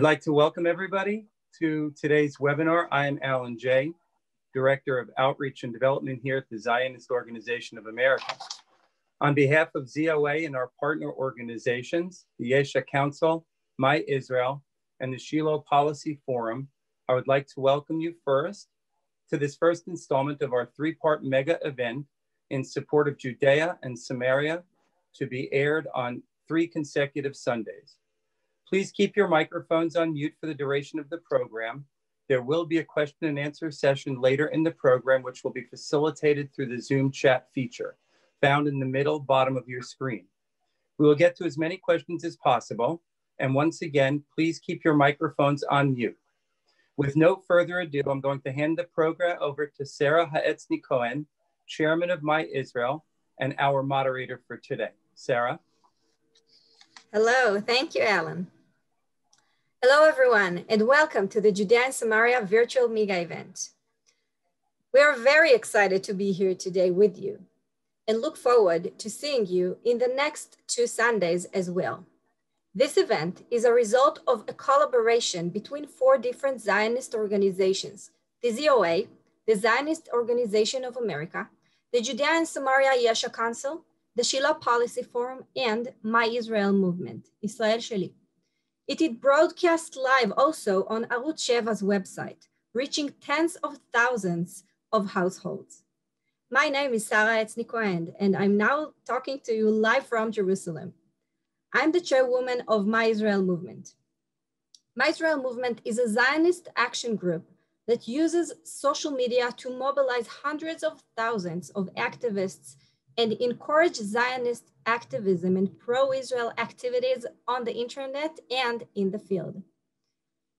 I'd like to welcome everybody to today's webinar. I am Alan Jay, Director of Outreach and Development here at the Zionist Organization of America. On behalf of ZOA and our partner organizations, the Yesha Council, My Israel, and the Shiloh Policy Forum, I would like to welcome you first to this first installment of our three-part mega event in support of Judea and Samaria to be aired on three consecutive Sundays. Please keep your microphones on mute for the duration of the program. There will be a question and answer session later in the program, which will be facilitated through the Zoom chat feature found in the middle bottom of your screen. We will get to as many questions as possible. And once again, please keep your microphones on mute. With no further ado, I'm going to hand the program over to Sarah Haetzni Cohen, Chairman of My Israel, and our moderator for today. Sarah. Hello, thank you, Alan. Hello, everyone, and welcome to the Judea and Samaria virtual mega event. We are very excited to be here today with you and look forward to seeing you in the next two Sundays as well. This event is a result of a collaboration between four different Zionist organizations, the ZOA, the Zionist Organization of America, the Judea and Samaria Yesha Council, the Shiloh Policy Forum, and My Israel Movement, Israel Sheli. It is broadcast live also on Arutz Sheva's website, reaching tens of thousands of households. My name is Sarah Haetzni Cohen, and I'm now talking to you live from Jerusalem. I'm the chairwoman of My Israel Movement. My Israel Movement is a Zionist action group that uses social media to mobilize hundreds of thousands of activists and encourage Zionist activism and pro-Israel activities on the internet and in the field.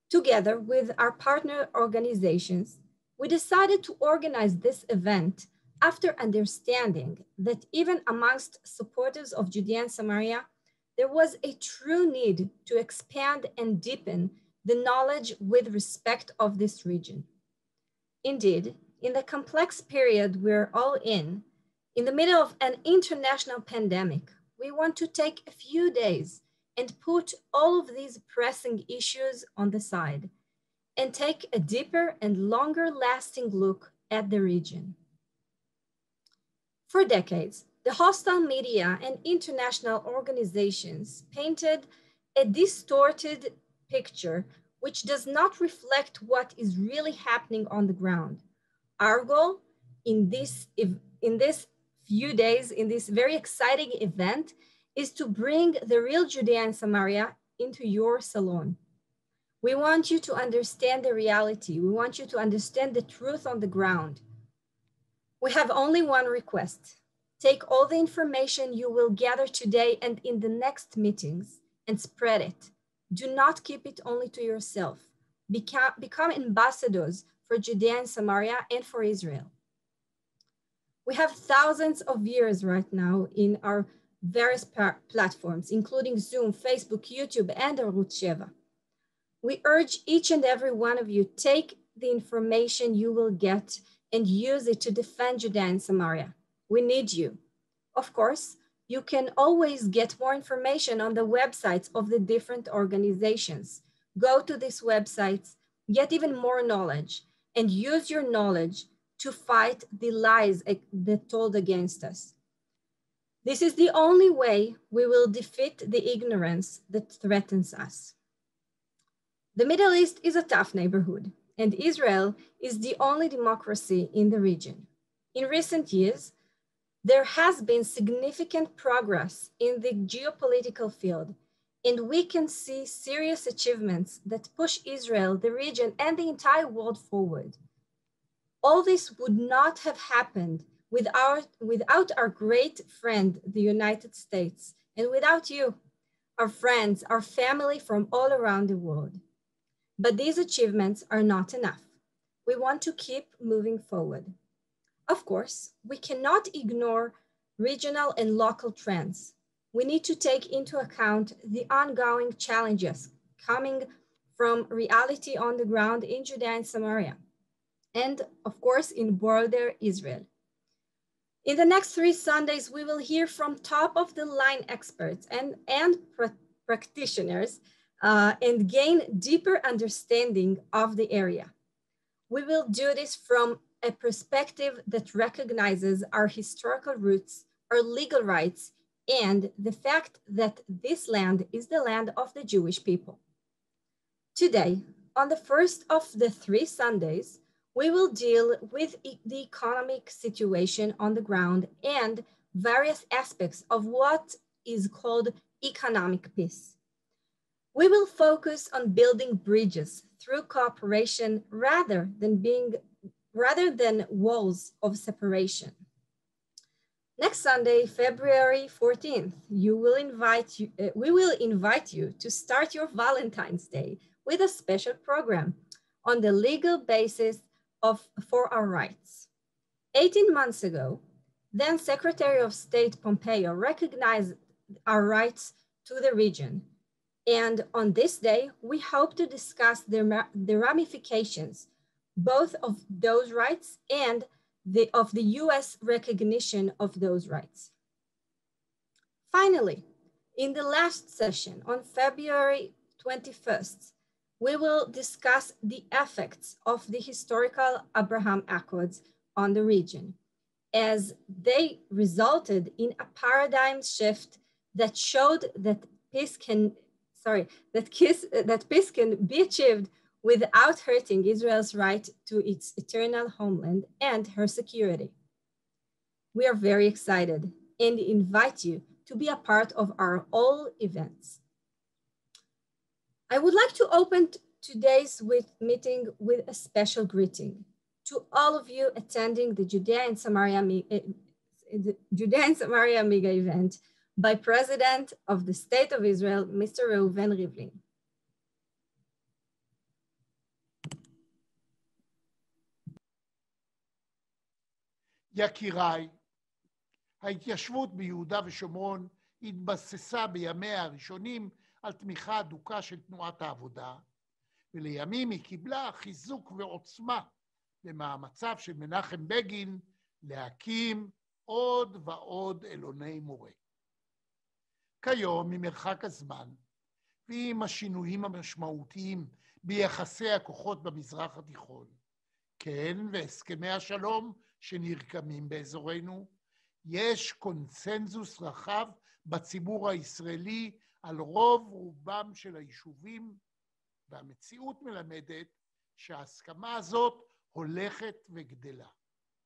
Together with our partner organizations, we decided to organize this event after understanding that even amongst supporters of Judea and Samaria, there was a true need to expand and deepen the knowledge with respect of this region. Indeed, in the complex period we're all in, in the middle of an international pandemic, we want to take a few days and put all of these pressing issues on the side and take a deeper and longer lasting look at the region. For decades, the hostile media and international organizations painted a distorted picture which does not reflect what is really happening on the ground. Our goal in this, in this few days in this very exciting event is to bring the real Judea and Samaria into your salon. We want you to understand the reality. We want you to understand the truth on the ground. We have only one request. Take all the information you will gather today and in the next meetings and spread it. Do not keep it only to yourself. Become, become ambassadors for Judea and Samaria and for Israel. We have thousands of viewers right now in our various platforms, including Zoom, Facebook, YouTube, and Arutz Sheva. We urge each and every one of you, take the information you will get and use it to defend Judea and Samaria. We need you. Of course, you can always get more information on the websites of the different organizations. Go to these websites, get even more knowledge, and use your knowledge to fight the lies that told against us. This is the only way we will defeat the ignorance that threatens us. The Middle East is a tough neighborhood, and Israel is the only democracy in the region. In recent years, there has been significant progress in the geopolitical field, and we can see serious achievements that push Israel, the region, and the entire world forward. All this would not have happened without, without our great friend, the United States, and without you, our friends, our family from all around the world. But these achievements are not enough. We want to keep moving forward. Of course, we cannot ignore regional and local trends. We need to take into account the ongoing challenges coming from reality on the ground in Judea and Samaria and of course in border Israel. In the next three Sundays, we will hear from top of the line experts and, and pr practitioners uh, and gain deeper understanding of the area. We will do this from a perspective that recognizes our historical roots, our legal rights, and the fact that this land is the land of the Jewish people. Today, on the first of the three Sundays, we will deal with the economic situation on the ground and various aspects of what is called economic peace. We will focus on building bridges through cooperation rather than being rather than walls of separation. Next Sunday, February 14th, you will invite you, uh, we will invite you to start your Valentine's Day with a special program on the legal basis of for our rights. 18 months ago, then Secretary of State Pompeo recognized our rights to the region. And on this day, we hope to discuss the, the ramifications, both of those rights and the, of the US recognition of those rights. Finally, in the last session on February 21st, we will discuss the effects of the historical Abraham Accords on the region as they resulted in a paradigm shift that showed that peace can, sorry, that, kiss, that peace can be achieved without hurting Israel's right to its eternal homeland and her security. We are very excited and invite you to be a part of our all events. I would like to open today's with meeting with a special greeting to all of you attending the Judea and Samaria, eh, the Judea and Samaria mega event by President of the State of Israel, Mr. Reuven Rivlin. יקיריי, ההתיישבות ביהודה ושומרון התבססה בימיה הראשונים על תמיכה הדוקה של תנועת העבודה, ולימים היא קיבלה חיזוק ועוצמה במאמציו של מנחם בגין להקים עוד ועוד אלוני מורה. כיום, ממרחק הזמן, ועם השינויים המשמעותיים ביחסי הכוחות במזרח התיכון, כן, והסכמי השלום שנרקמים באזורנו, יש קונצנזוס רחב בציבור הישראלי על רוב רובם של היישובים, והמציאות מלמדת שההסכמה הזאת הולכת וגדלה.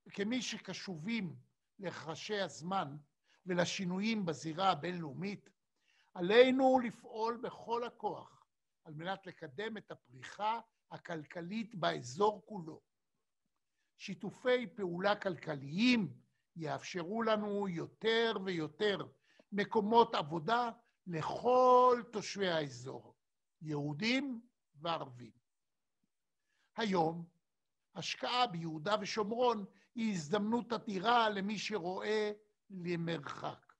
וכמי שקשובים לחשי הזמן ולשינויים בזירה הבינלאומית, עלינו לפעול בכל הכוח על מנת לקדם את הפריחה הכלכלית באזור כולו. שיתופי פעולה כלכליים יאפשרו לנו יותר ויותר מקומות עבודה לכל תושבי האזור, יהודים וערבים. היום השקעה ביהודה ושומרון היא הזדמנות אדירה למי שרואה למרחק.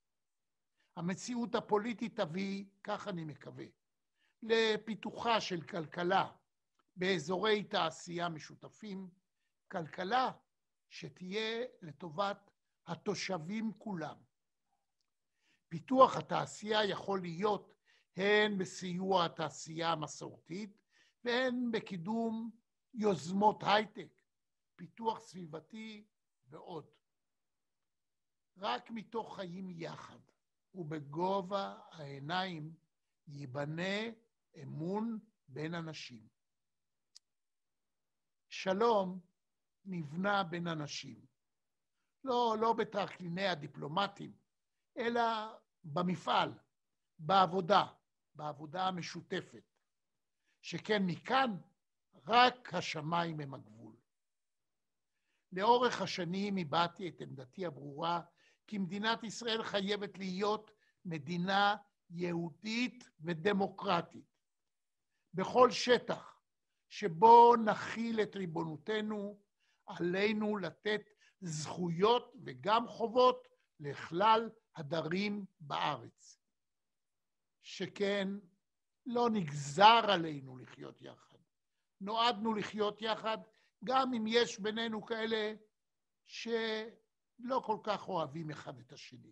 המציאות הפוליטית תביא, כך אני מקווה, לפיתוחה של כלכלה באזורי תעשייה משותפים, כלכלה שתהיה לטובת התושבים כולם. פיתוח התעשייה יכול להיות הן בסיוע התעשייה המסורתית והן בקידום יוזמות הייטק, פיתוח סביבתי ועוד. רק מתוך חיים יחד ובגובה העיניים ייבנה אמון בין אנשים. שלום נבנה בין אנשים. לא, לא בטרקליני הדיפלומטים, אלא במפעל, בעבודה, בעבודה המשותפת. שכן מכאן רק השמיים הם הגבול. לאורך השנים הבעתי את עמדתי הברורה כי מדינת ישראל חייבת להיות מדינה יהודית ודמוקרטית. בכל שטח שבו נכיל את ריבונותנו, עלינו לתת זכויות וגם חובות לכלל הדרים בארץ. שכן לא נגזר עלינו לחיות יחד. נועדנו לחיות יחד, גם אם יש בינינו כאלה שלא כל כך אוהבים אחד את השני.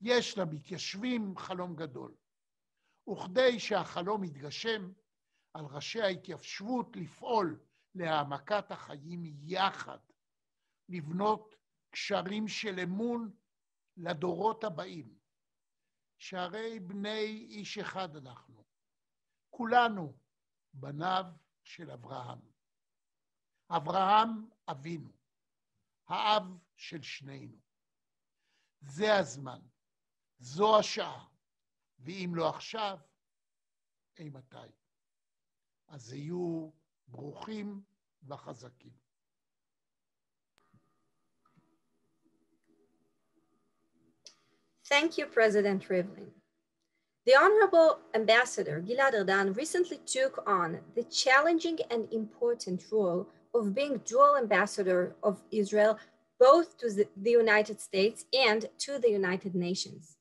יש למתיישבים חלום גדול, וכדי שהחלום יתגשם, על ראשי ההתיישבות לפעול להעמקת החיים יחד, לבנות קשרים של אמון לדורות הבאים. שהרי בני איש אחד אנחנו, כולנו בניו של אברהם. אברהם אבינו, האב של שנינו. זה הזמן, זו השעה, ואם לא עכשיו, אימתי. אז היו ברוכים וחזקים. Thank you, President Rivlin. The Honorable Ambassador Gilad Erdan recently took on the challenging and important role of being dual ambassador of Israel both to the United States and to the United Nations.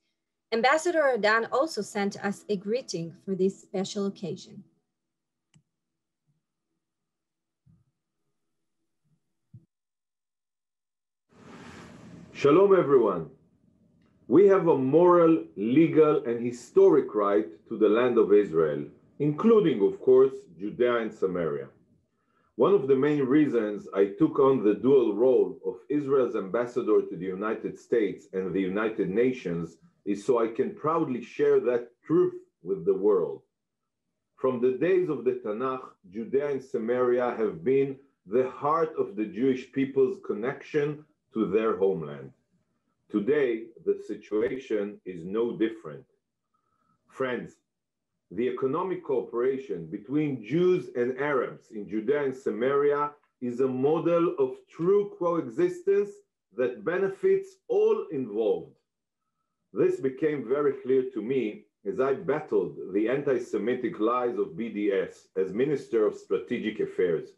Ambassador Erdan also sent us a greeting for this special occasion. Shalom, everyone. We have a moral, legal, and historic right to the land of Israel, including, of course, Judea and Samaria. One of the main reasons I took on the dual role of Israel's ambassador to the United States and the United Nations is so I can proudly share that truth with the world. From the days of the Tanakh, Judea and Samaria have been the heart of the Jewish people's connection to their homeland. Today, the situation is no different. Friends, the economic cooperation between Jews and Arabs in Judea and Samaria is a model of true coexistence that benefits all involved. This became very clear to me as I battled the anti Semitic lies of BDS as Minister of Strategic Affairs.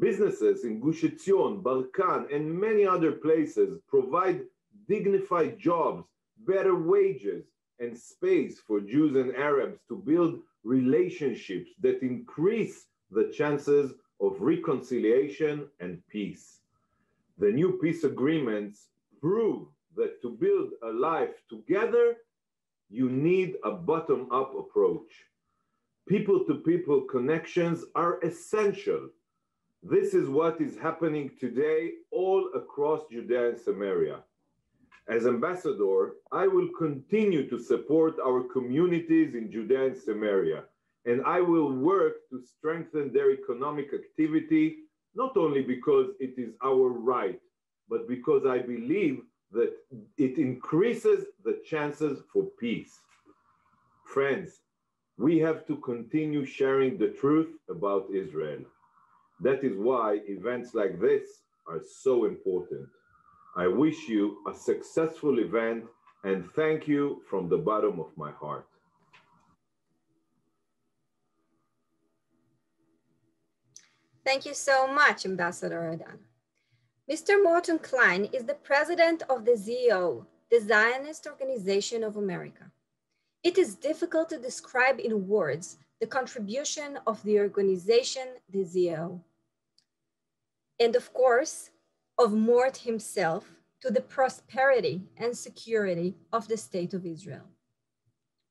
Businesses in Gush Etzion, Barkan, and many other places provide dignified jobs, better wages, and space for Jews and Arabs to build relationships that increase the chances of reconciliation and peace. The new peace agreements prove that to build a life together, you need a bottom up approach. People to people connections are essential. This is what is happening today all across Judea and Samaria. As ambassador, I will continue to support our communities in Judea and Samaria, and I will work to strengthen their economic activity, not only because it is our right, but because I believe that it increases the chances for peace. Friends, we have to continue sharing the truth about Israel. That is why events like this are so important. I wish you a successful event and thank you from the bottom of my heart. Thank you so much, Ambassador Erdan. Mr. Morton Klein is the president of the ZO, the Zionist Organization of America. It is difficult to describe in words the contribution of the organization, the ZO. And of course, of Mort himself to the prosperity and security of the State of Israel.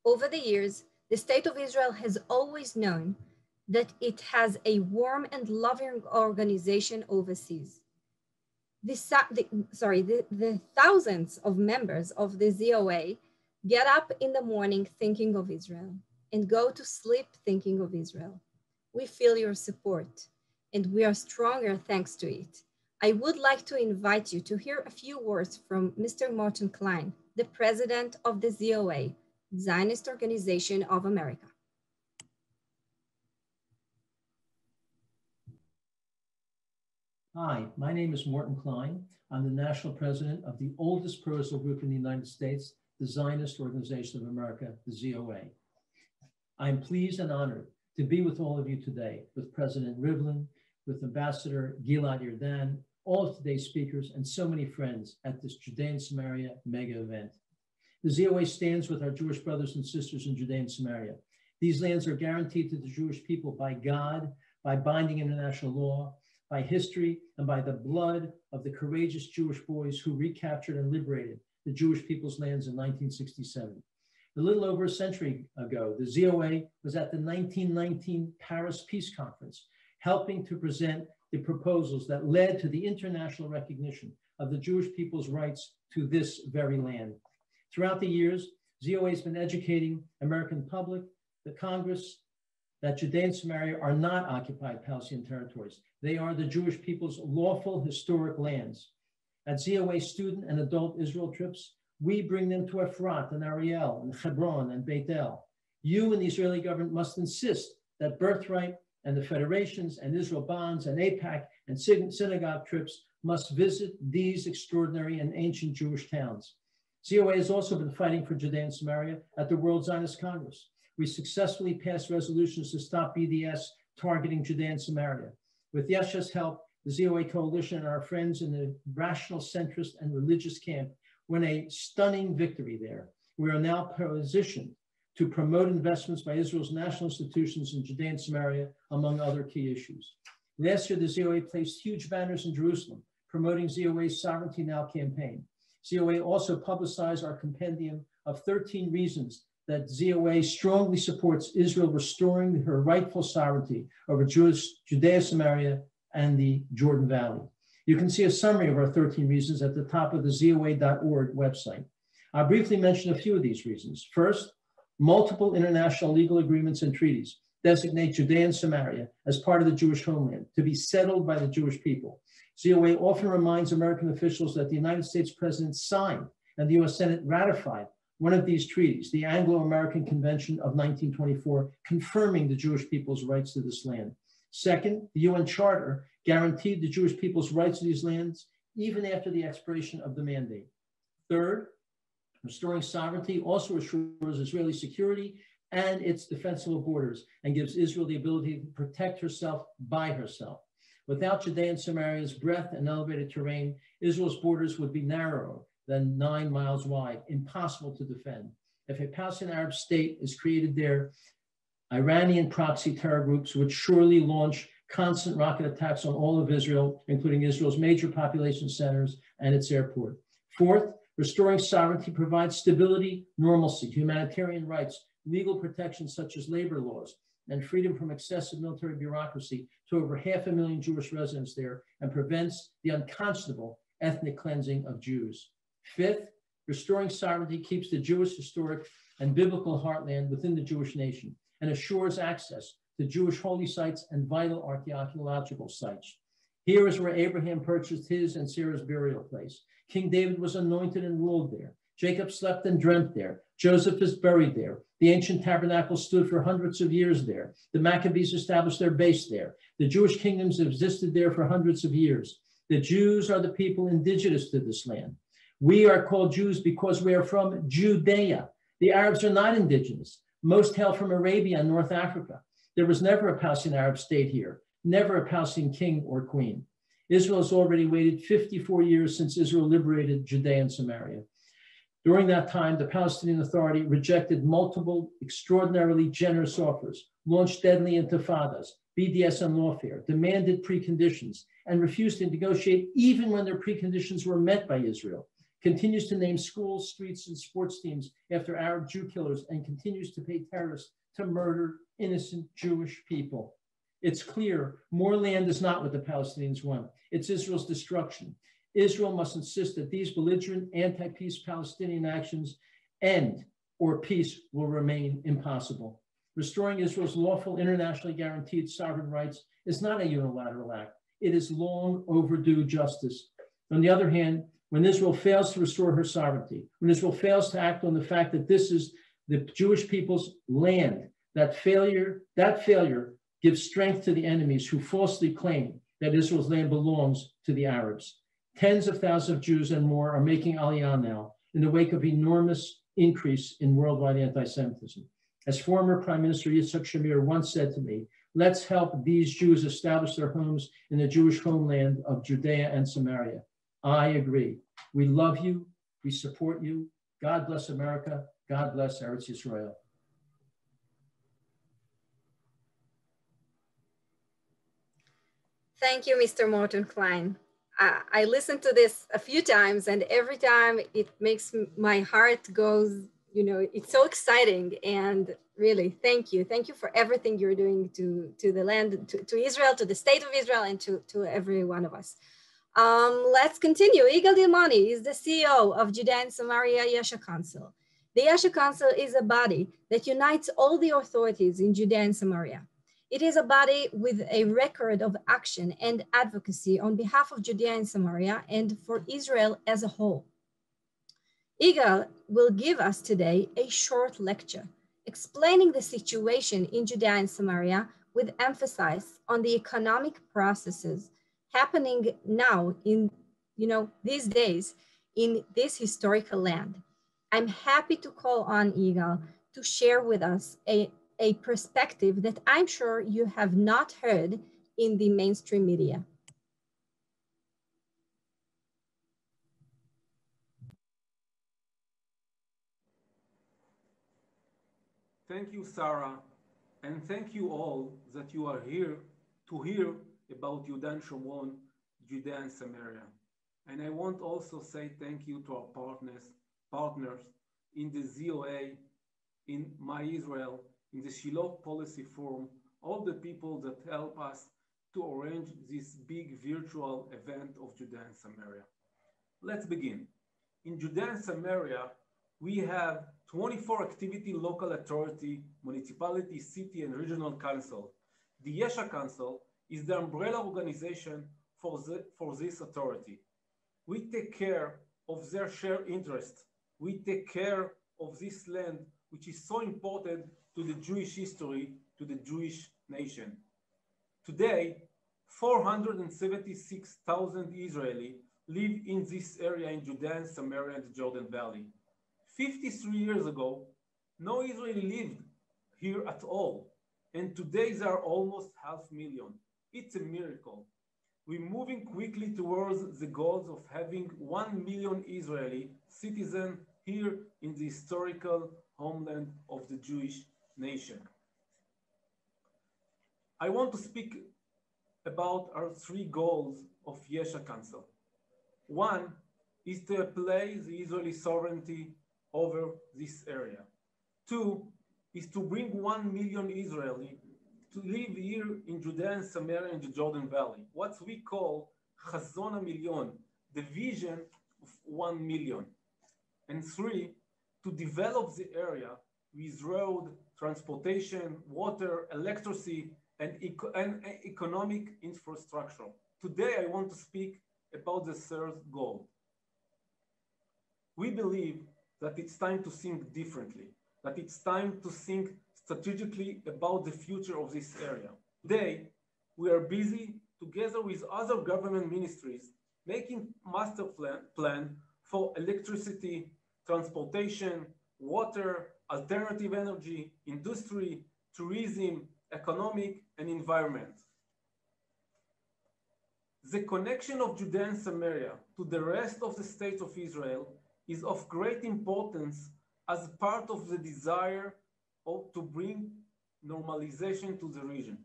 Over the years, the State of Israel has always known that it has a warm and loving organization overseas. The, the, sorry, the, the thousands of members of the ZOA get up in the morning thinking of Israel and go to sleep thinking of Israel. We feel your support and we are stronger thanks to it. I would like to invite you to hear a few words from Mr. Morton Klein, the president of the ZOA, Zionist Organization of America. Hi, my name is Morton Klein. I'm the national president of the oldest pro-Israel group in the United States, the Zionist Organization of America, the ZOA. I'm pleased and honored to be with all of you today, with President Rivlin, with Ambassador Gilad Erdan, all of today's speakers, and so many friends at this Judean Samaria mega event. The ZOA stands with our Jewish brothers and sisters in Judea and Samaria. These lands are guaranteed to the Jewish people by God, by binding international law, by history, and by the blood of the courageous Jewish boys who recaptured and liberated the Jewish people's lands in 1967. A little over a century ago, the ZOA was at the 1919 Paris Peace Conference, helping to present the proposals that led to the international recognition of the Jewish people's rights to this very land. Throughout the years, ZOA has been educating American public, the Congress, that Judea and Samaria are not occupied Palestinian territories. They are the Jewish people's lawful historic lands. At ZOA student and adult Israel trips, we bring them to Efrat and Ariel and Hebron and Beit El. You and the Israeli government must insist that birthright and the federations and Israel bonds and AIPAC and synagogue trips must visit these extraordinary and ancient Jewish towns. ZOA has also been fighting for Judea and Samaria at the World Zionist Congress. We successfully passed resolutions to stop BDS targeting Judea and Samaria. With Yesha's help, the ZOA coalition and our friends in the rational centrist and religious camp won a stunning victory there. We are now positioned to promote investments by Israel's national institutions in Judea and Samaria, among other key issues. Last year, the ZOA placed huge banners in Jerusalem promoting ZOA's Sovereignty Now campaign. ZOA also publicized our compendium of 13 reasons that ZOA strongly supports Israel restoring her rightful sovereignty over Jewish, Judea, Samaria, and the Jordan Valley. You can see a summary of our 13 reasons at the top of the ZOA.org website. I'll briefly mention a few of these reasons. First, multiple international legal agreements and treaties designate Judea and Samaria as part of the Jewish homeland to be settled by the Jewish people. ZOA often reminds American officials that the United States president signed and the US Senate ratified one of these treaties, the Anglo-American Convention of 1924, confirming the Jewish people's rights to this land. Second, the UN Charter guaranteed the Jewish people's rights to these lands even after the expiration of the mandate. Third, restoring sovereignty also assures Israeli security and its defensible borders and gives Israel the ability to protect herself by herself. Without Judea and Samaria's breadth and elevated terrain, Israel's borders would be narrower than nine miles wide, impossible to defend. If a Palestinian Arab state is created there, Iranian proxy terror groups would surely launch constant rocket attacks on all of Israel, including Israel's major population centers and its airport. Fourth, restoring sovereignty provides stability, normalcy, humanitarian rights, legal protections such as labor laws, and freedom from excessive military bureaucracy to over half a million Jewish residents there and prevents the unconscionable ethnic cleansing of Jews. Fifth, restoring sovereignty keeps the Jewish historic and biblical heartland within the Jewish nation and assures access to Jewish holy sites and vital archaeological sites. Here is where Abraham purchased his and Sarah's burial place. King David was anointed and ruled there. Jacob slept and dreamt there. Joseph is buried there. The ancient tabernacle stood for hundreds of years there. The Maccabees established their base there. The Jewish kingdoms existed there for hundreds of years. The Jews are the people indigenous to this land. We are called Jews because we are from Judea. The Arabs are not indigenous. Most hail from Arabia and North Africa. There was never a Palestinian Arab state here, never a Palestinian king or queen. Israel has already waited 54 years since Israel liberated Judea and Samaria. During that time, the Palestinian Authority rejected multiple extraordinarily generous offers, launched deadly intifadas, BDS and lawfare, demanded preconditions, and refused to negotiate even when their preconditions were met by Israel continues to name schools, streets, and sports teams after Arab Jew killers, and continues to pay terrorists to murder innocent Jewish people. It's clear more land is not what the Palestinians want. It's Israel's destruction. Israel must insist that these belligerent anti peace Palestinian actions end, or peace will remain impossible. Restoring Israel's lawful, internationally guaranteed sovereign rights is not a unilateral act, it is long overdue justice. On the other hand, when Israel fails to restore her sovereignty, when Israel fails to act on the fact that this is the Jewish people's land, that failure, that failure gives strength to the enemies who falsely claim that Israel's land belongs to the Arabs. Tens of thousands of Jews and more are making Aliyah now in the wake of enormous increase in worldwide anti-Semitism. As former Prime Minister Yitzhak Shamir once said to me, let's help these Jews establish their homes in the Jewish homeland of Judea and Samaria. I agree. We love you. We support you. God bless America. God bless Eretz Yisrael. Thank you, Mr. Morton Klein. Uh, I listened to this a few times and every time it makes my heart goes you know, it's so exciting and really thank you. Thank you for everything you're doing to, to the land, to, to Israel, to the state of Israel, and to, to every one of us. Um, let's continue. Yigal Dilmoni is the CEO of Judea and Samaria Yesha Council. The Yesha Council is a body that unites all the authorities in Judea and Samaria. It is a body with a record of action and advocacy on behalf of Judea and Samaria and for Israel as a whole. Igal will give us today a short lecture explaining the situation in Judea and Samaria with emphasis on the economic processes happening now in, you know, these days in this historical land. I'm happy to call on Igal to share with us a, a perspective that I'm sure you have not heard in the mainstream media. Thank you, Sarah, and thank you all that you are here to hear about Judan Shomron, Judea and Samaria. And I want also say thank you to our partners, partners in the ZOA, in My Israel, in the Shiloh Policy Forum, all the people that help us to arrange this big virtual event of Judea and Samaria. Let's begin. In Judea and Samaria, we have 24 activity local authority, municipality, city, and regional council. The Yesha Council is the umbrella organization for, the, for this authority. We take care of their shared interest. We take care of this land, which is so important to the Jewish history, to the Jewish nation. Today, 476,000 Israeli live in this area in Judea and Samaria and the Jordan Valley. 53 years ago, no Israeli lived here at all. And today there are almost half million. It's a miracle. We're moving quickly towards the goals of having 1 million Israeli citizens here in the historical homeland of the Jewish nation. I want to speak about our three goals of Yesha Council. One is to apply the Israeli sovereignty over this area. Two is to bring 1 million Israeli to live here in Judea and Samaria and the Jordan Valley, what we call Chazon Million, the vision of 1 million. And three, to develop the area with road, transportation, water, electricity, and, eco and economic infrastructure. Today, I want to speak about the third goal. We believe that it's time to think differently, that it's time to think strategically about the future of this area. Today, we are busy together with other government ministries making master plan, plan for electricity, transportation, water, alternative energy, industry, tourism, economic, and environment. The connection of Judea and Samaria to the rest of the state of Israel is of great importance as part of the desire of, to bring normalization to the region.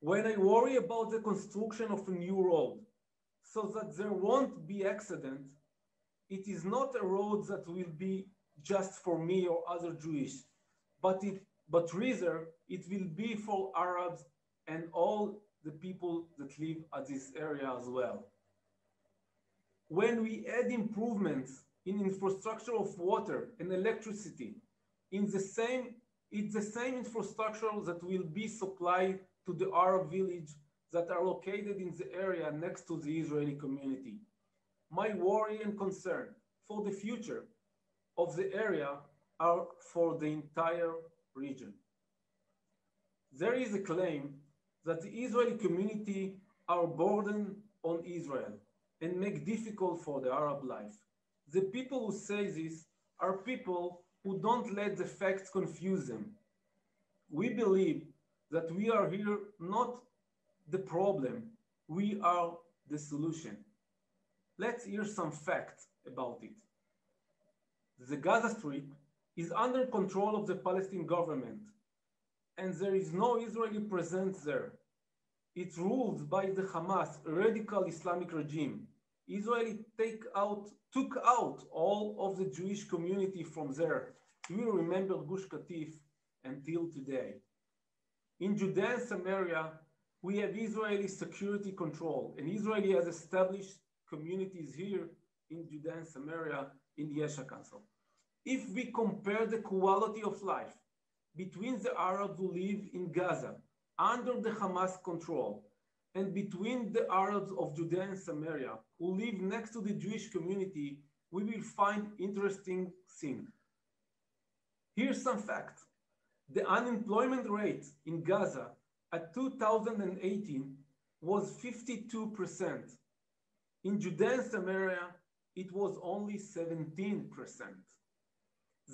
When I worry about the construction of a new road so that there won't be accident, it is not a road that will be just for me or other Jewish, but it but rather it will be for Arabs and all the people that live at this area as well when we add improvements in infrastructure of water and electricity in the same it's the same infrastructure that will be supplied to the Arab village that are located in the area next to the Israeli community. My worry and concern for the future of the area are for the entire region. There is a claim that the Israeli community are burden on Israel and make difficult for the Arab life. The people who say this are people who don't let the facts confuse them. We believe that we are here not the problem, we are the solution. Let's hear some facts about it. The Gaza Strip is under control of the Palestinian government, and there is no Israeli presence there. It's ruled by the Hamas, radical Islamic regime Israel take out, took out all of the Jewish community from there. We remember Gush Katif until today. In Judea and Samaria, we have Israeli security control, and Israel has established communities here in Judea and Samaria in the Yesha Council. If we compare the quality of life between the Arabs who live in Gaza under the Hamas control and between the Arabs of Judea and Samaria who live next to the Jewish community, we will find interesting thing. Here's some facts. The unemployment rate in Gaza at 2018 was 52%. In Judea and Samaria, it was only 17%.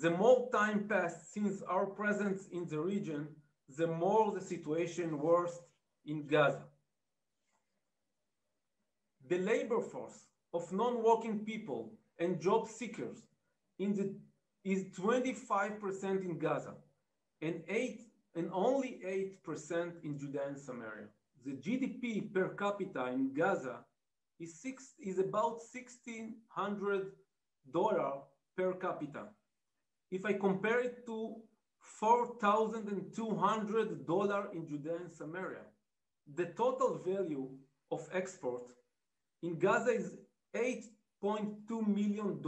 The more time passed since our presence in the region, the more the situation worsened in Gaza. The labor force of non-working people and job seekers the, is 25% in Gaza and, eight, and only 8% in Judea and Samaria. The GDP per capita in Gaza is, six, is about $1,600 per capita. If I compare it to $4,200 in Judea and Samaria, the total value of export in Gaza is $8.2 million.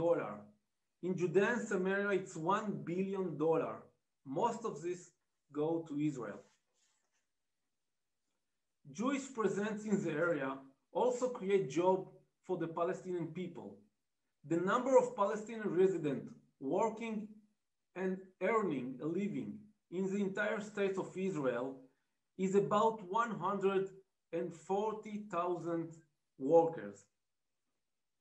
In Judea and Samaria, it's $1 billion. Most of this go to Israel. Jewish presence in the area also create job for the Palestinian people. The number of Palestinian residents working and earning a living in the entire state of Israel is about 140,000 workers.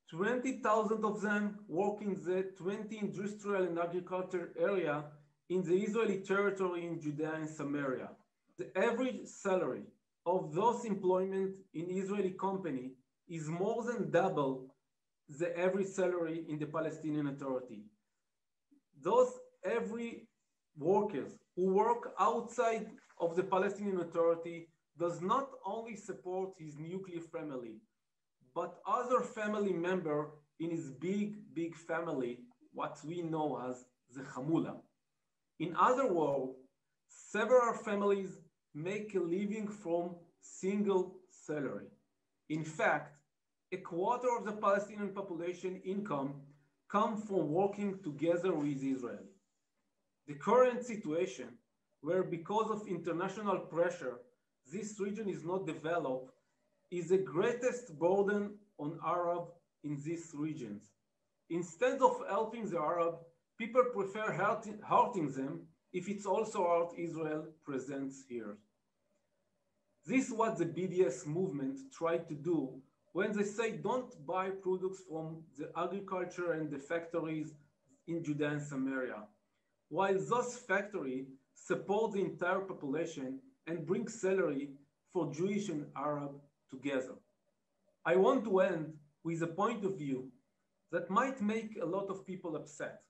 20,000 of them work in the 20 industrial and agriculture area in the Israeli territory in Judea and Samaria. The average salary of those employment in Israeli company is more than double the average salary in the Palestinian Authority. Those every workers who work outside of the Palestinian Authority does not only support his nuclear family, but other family member in his big, big family, what we know as the Hamula. In other words, several families make a living from single salary. In fact, a quarter of the Palestinian population income come from working together with Israel. The current situation where because of international pressure, this region is not developed is the greatest burden on Arab in these regions. Instead of helping the Arab, people prefer hurting them if it's also hurt Israel presents here. This is what the BDS movement tried to do when they say don't buy products from the agriculture and the factories in Judea and Samaria. While those factories support the entire population and bring salary for Jewish and Arab together. I want to end with a point of view that might make a lot of people upset.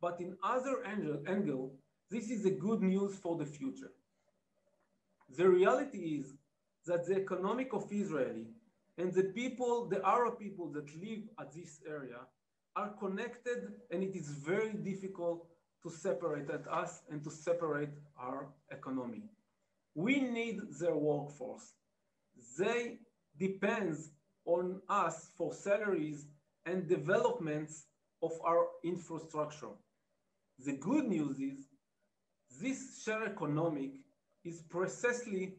But in other angle, angle this is a good news for the future. The reality is that the economic of Israeli and the people, the Arab people that live at this area are connected and it is very difficult to separate us and to separate our economy. We need their workforce. They depends on us for salaries and developments of our infrastructure. The good news is this share economic is precisely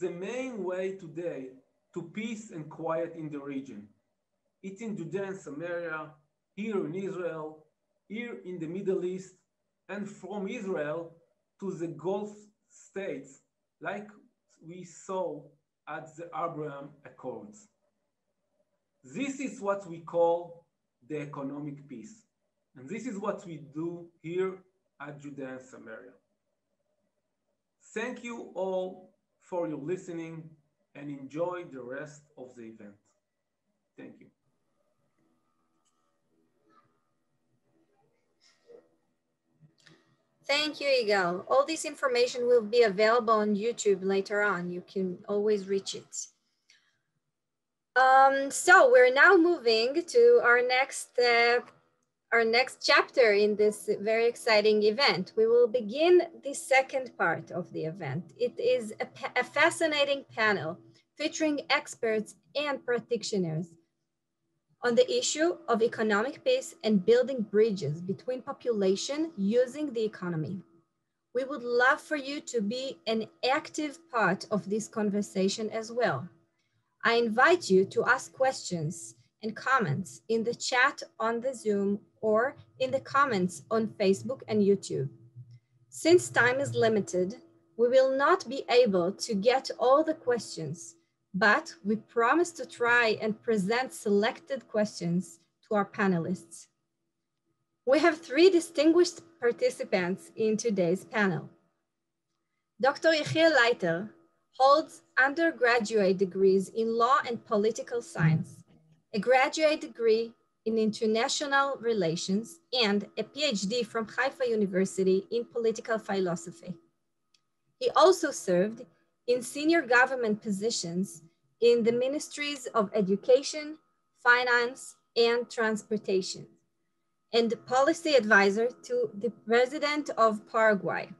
the main way today to peace and quiet in the region. It's in Judea and Samaria, here in Israel, here in the Middle East, and from Israel to the Gulf states, like we saw at the Abraham Accords. This is what we call the economic peace. And this is what we do here at Judea and Samaria. Thank you all for your listening and enjoy the rest of the event. Thank you. Thank you, Igal. All this information will be available on YouTube later on. You can always reach it. Um, so we're now moving to our next uh, our next chapter in this very exciting event. We will begin the second part of the event. It is a, a fascinating panel featuring experts and practitioners on the issue of economic peace and building bridges between population using the economy. We would love for you to be an active part of this conversation as well. I invite you to ask questions and comments in the chat on the Zoom or in the comments on Facebook and YouTube. Since time is limited, we will not be able to get all the questions, but we promise to try and present selected questions to our panelists. We have three distinguished participants in today's panel. Dr. Yechiel Leiter holds undergraduate degrees in law and political science, a graduate degree in international relations, and a PhD from Haifa University in political philosophy. He also served in senior government positions in the ministries of education, finance, and transportation, and policy advisor to the president of Paraguay.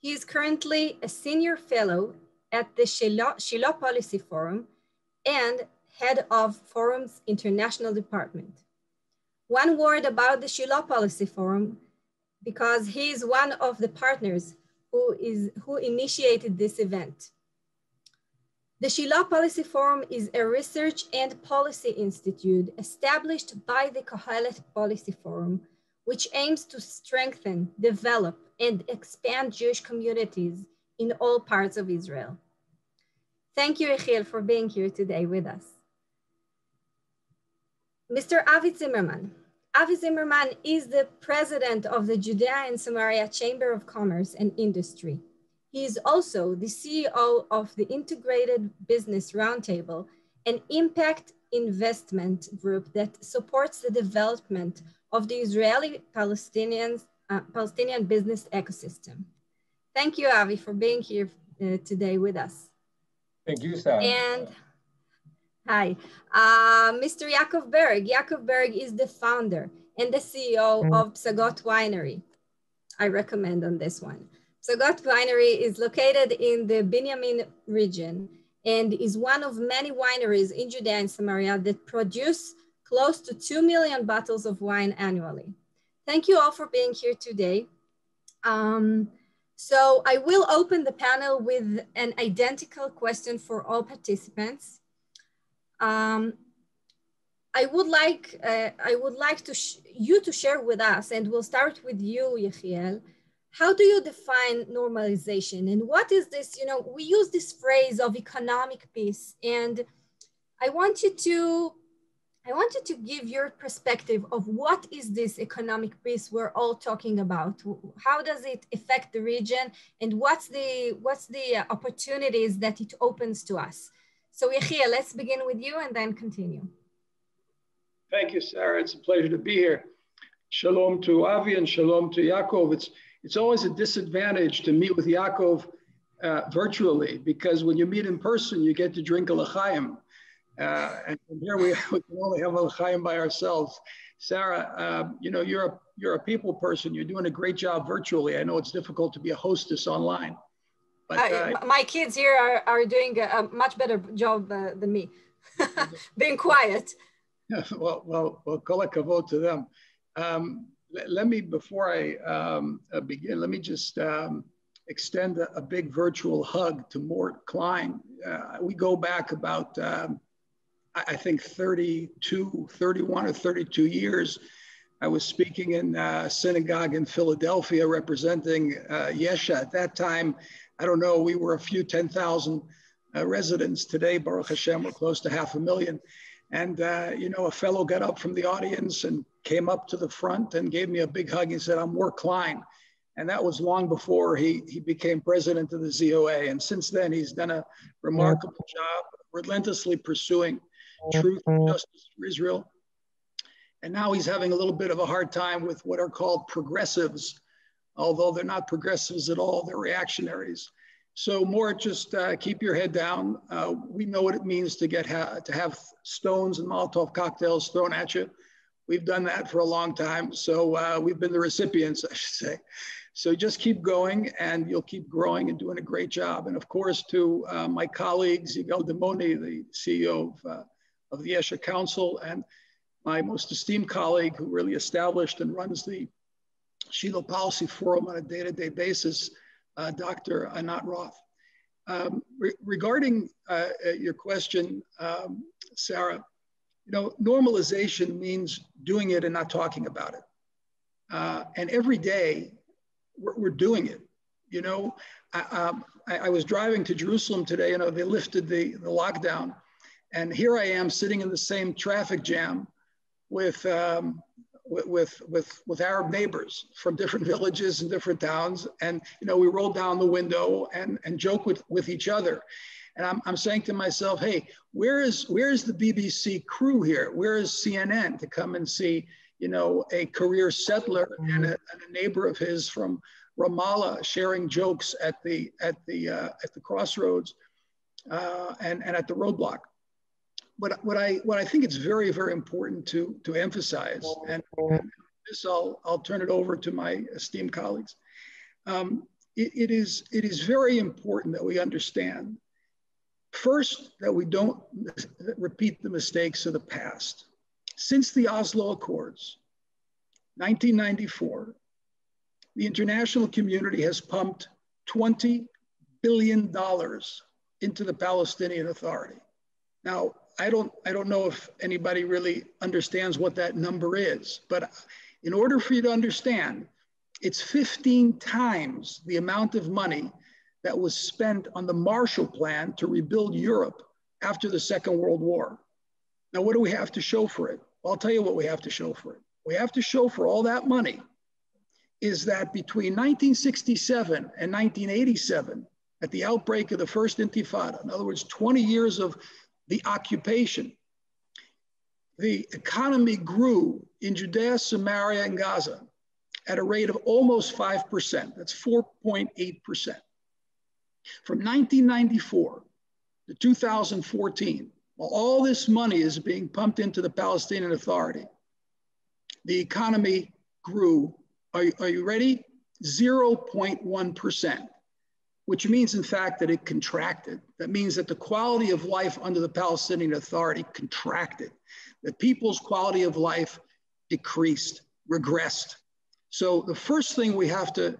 He is currently a senior fellow at the Shiloh, Policy Forum and head of Forum's International Department. One word about the Shiloh Policy Forum, because he is one of the partners who, is, who initiated this event. The Shiloh Policy Forum is a research and policy institute established by the Kohelet Policy Forum, which aims to strengthen, develop, and expand Jewish communities in all parts of Israel. Thank you, Yechiel, for being here today with us. Mr. Avi Zimmerman. Avi Zimmerman is the president of the Judea and Samaria Chamber of Commerce and Industry. He is also the CEO of the Integrated Business Roundtable, an impact investment group that supports the development of the Israeli Palestinian, uh, Palestinian business ecosystem. Thank you, Avi, for being here uh, today with us. Thank you, Sarah. And hi, uh, Mr. Yaakov Berg. Yaakov Berg is the founder and the CEO mm. of Psagot Winery. I recommend on this one. Psagot Winery is located in the Binyamin region and is one of many wineries in Judea and Samaria that produce close to 2 million bottles of wine annually. Thank you all for being here today. Um, so I will open the panel with an identical question for all participants. Um, I would like uh, I would like to you to share with us, and we'll start with you, Yechiel. How do you define normalization, and what is this? You know, we use this phrase of economic peace, and I want you to I wanted to give your perspective of what is this economic peace we're all talking about? How does it affect the region and what's the, what's the uh, opportunities that it opens to us? So Yechiel, let's begin with you and then continue. Thank you, Sarah. It's a pleasure to be here. Shalom to Avi and shalom to Yaakov. It's, it's always a disadvantage to meet with Yaakov uh, virtually because when you meet in person, you get to drink a l'chaim. Uh, and here we, we, can only have a Chaim by ourselves. Sarah, uh, you know, you're a, you're a people person. You're doing a great job virtually. I know it's difficult to be a hostess online. But, uh, my kids here are, are doing a, a much better job uh, than me, being quiet. well, well, well, kol to them. Um, let, let, me, before I um, uh, begin, let me just um, extend a, a, big virtual hug to Mort Klein. Uh, we go back about um, I think 32, 31 or 32 years. I was speaking in a synagogue in Philadelphia representing uh, Yesha. At that time, I don't know, we were a few 10,000 uh, residents. Today, Baruch Hashem, we're close to half a million. And, uh, you know, a fellow got up from the audience and came up to the front and gave me a big hug. He said, I'm Mort Klein. And that was long before he, he became president of the ZOA. And since then, he's done a remarkable job relentlessly pursuing truth and justice for Israel. And now he's having a little bit of a hard time with what are called progressives, although they're not progressives at all, they're reactionaries. So Mort just uh, keep your head down. Uh, we know what it means to get ha to have stones and Molotov cocktails thrown at you. We've done that for a long time. So uh, we've been the recipients, I should say. So just keep going and you'll keep growing and doing a great job. And of course, to uh, my colleagues, Yigal Dilmoni, the CEO of, uh, of the Yesha Council, and my most esteemed colleague who really established and runs the Shiloh Policy Forum on a day-to-day basis, uh, Dr. Anat Roth. Um, re regarding uh, your question, um, Sarah, you know, normalization means doing it and not talking about it. Uh, and every day we're, we're, doing it. You know, I, um, I, I, was driving to Jerusalem today, you know, they lifted the, the lockdown. And here I am sitting in the same traffic jam with, um, with, with, with Arab neighbors from different villages and different towns. And, you know, we roll down the window and, and joke with, with each other. And I'm, I'm saying to myself, hey, where is, where is the BBC crew here? Where is CNN to come and see, you know, a career settler and a, and a neighbor of his from Ramallah sharing jokes at the, at the, uh, at the crossroads uh, and, and at the roadblock. But what I, what I think it's very, very important to, to emphasize, and, and this I'll, I'll turn it over to my esteemed colleagues. Um, it, it, is, it is very important that we understand First, that we don't repeat the mistakes of the past. Since the Oslo Accords, 1994, the international community has pumped $20 billion into the Palestinian Authority. Now, I don't, I don't know if anybody really understands what that number is, but in order for you to understand, it's 15 times the amount of money that was spent on the Marshall Plan to rebuild Europe after the Second World War. Now, what do we have to show for it? Well, I'll tell you what we have to show for it. We have to show for all that money is that between 1967 and 1987, at the outbreak of the first Intifada, in other words, 20 years of the occupation, the economy grew in Judea, Samaria, and Gaza at a rate of almost 5%. That's 4.8%. From 1994 to 2014, while all this money is being pumped into the Palestinian Authority, the economy grew, are, are you ready? 0.1%, which means, in fact, that it contracted. That means that the quality of life under the Palestinian Authority contracted, that people's quality of life decreased, regressed. So the first thing we have to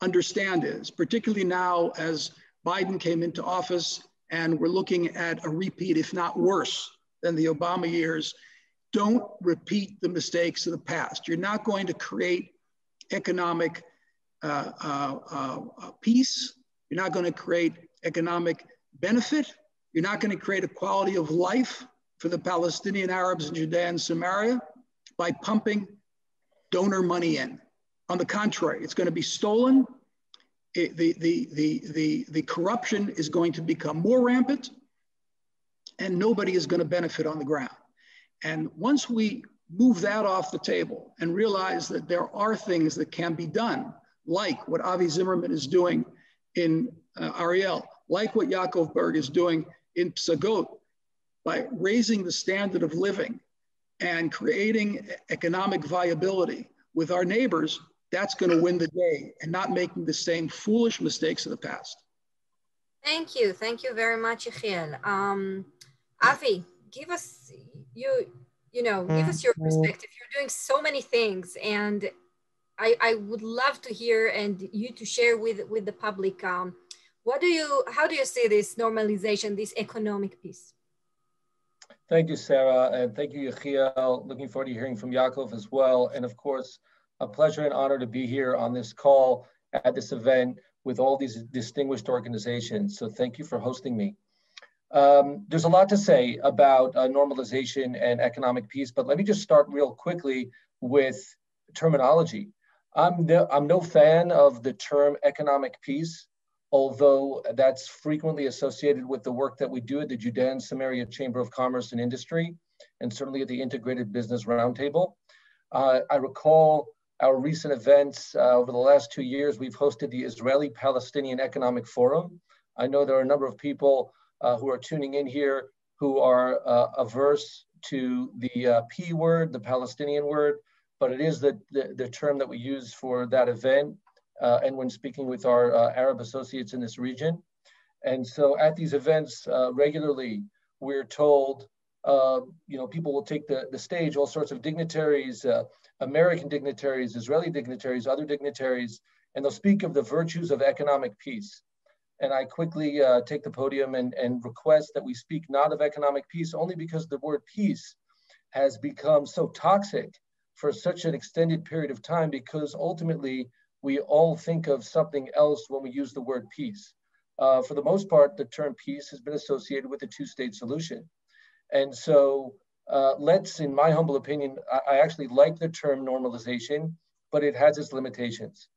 understand is, particularly now as Biden came into office and we're looking at a repeat, if not worse than the Obama years. Don't repeat the mistakes of the past. You're not going to create economic uh, uh, uh, peace. You're not going to create economic benefit. You're not going to create a quality of life for the Palestinian Arabs in Judea and Samaria by pumping donor money in. On the contrary, it's going to be stolen the, the, the, the, the corruption is going to become more rampant and nobody is going to benefit on the ground. And once we move that off the table and realize that there are things that can be done, like what Avi Zimmerman is doing in uh, Ariel, like what Yaakov Berg is doing in Psagot, by raising the standard of living and creating economic viability with our neighbors, that's going to win the day and not making the same foolish mistakes of the past. Thank you. Thank you very much, Yechiel. Um, Avi, give us you you know give us your perspective. You're doing so many things, and I, I would love to hear and you to share with with the public. Um, what do you how do you see this normalization, this economic piece? Thank you, Sarah, and thank you, Yechiel. Looking forward to hearing from Yaakov as well, and of course a pleasure and honor to be here on this call at this event with all these distinguished organizations. So thank you for hosting me. Um, there's a lot to say about uh, normalization and economic peace, but let me just start real quickly with terminology. I'm no, I'm no fan of the term economic peace, although that's frequently associated with the work that we do at the Judean Samaria Chamber of Commerce and Industry, and certainly at the Integrated Business Roundtable. Uh, I recall our recent events uh, over the last two years, we've hosted the Israeli Palestinian Economic Forum, I know there are a number of people uh, who are tuning in here who are uh, averse to the uh, P word, the Palestinian word, but it is the, the, the term that we use for that event uh, and when speaking with our uh, Arab associates in this region. And so at these events uh, regularly, we're told, uh, you know, people will take the, the stage, all sorts of dignitaries, uh, American dignitaries, Israeli dignitaries, other dignitaries, and they'll speak of the virtues of economic peace. And I quickly uh, take the podium and, and request that we speak not of economic peace only because the word peace has become so toxic for such an extended period of time because ultimately we all think of something else when we use the word peace. Uh, for the most part, the term peace has been associated with a two-state solution. And so uh, let's, in my humble opinion, I, I, actually like the term normalization, but it has its limitations.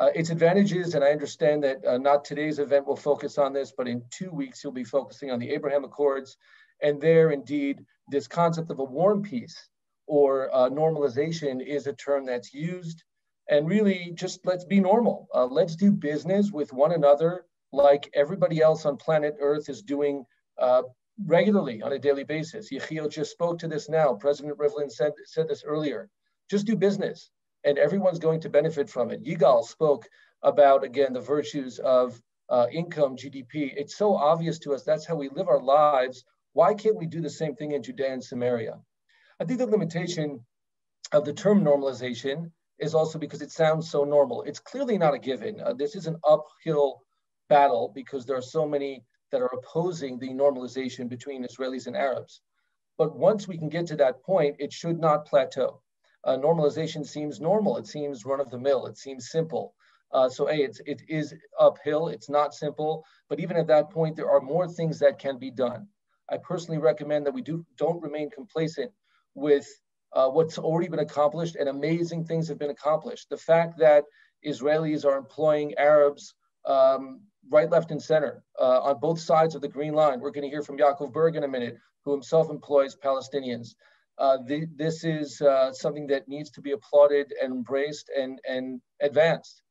Uh, its advantages, and I understand that uh, not today's event will focus on this, but in two weeks you'll be focusing on the Abraham Accords. And there, indeed, this concept of a warm peace or uh, normalization is a term that's used. And really, just let's be normal. Uh, let's do business with one another like everybody else on planet Earth is doing uh, regularly on a daily basis. Yechiel just spoke to this now. President Rivlin said, said this earlier. Just do business, and everyone's going to benefit from it. Yigal spoke about, again, the virtues of uh, income, GDP. It's so obvious to us that's how we live our lives. Why can't we do the same thing in Judea and Samaria? I think the limitation of the term normalization is also because it sounds so normal. It's clearly not a given. Uh, this is an uphill battle because there are so many that are opposing the normalization between Israelis and Arabs. But once we can get to that point, it should not plateau. Uh, normalization seems normal. It seems run of the mill. It seems simple. Uh, so A, it's, it is uphill. It's not simple. But even at that point, there are more things that can be done. I personally recommend that we do, don't remain complacent with uh, what's already been accomplished and amazing things have been accomplished. The fact that Israelis are employing Arabs um, right, left, and center uh, on both sides of the Green Line. We're going to hear from Yaakov Berg in a minute, who himself employs Palestinians. Uh, this is uh, something that needs to be applauded and embraced and, and advanced.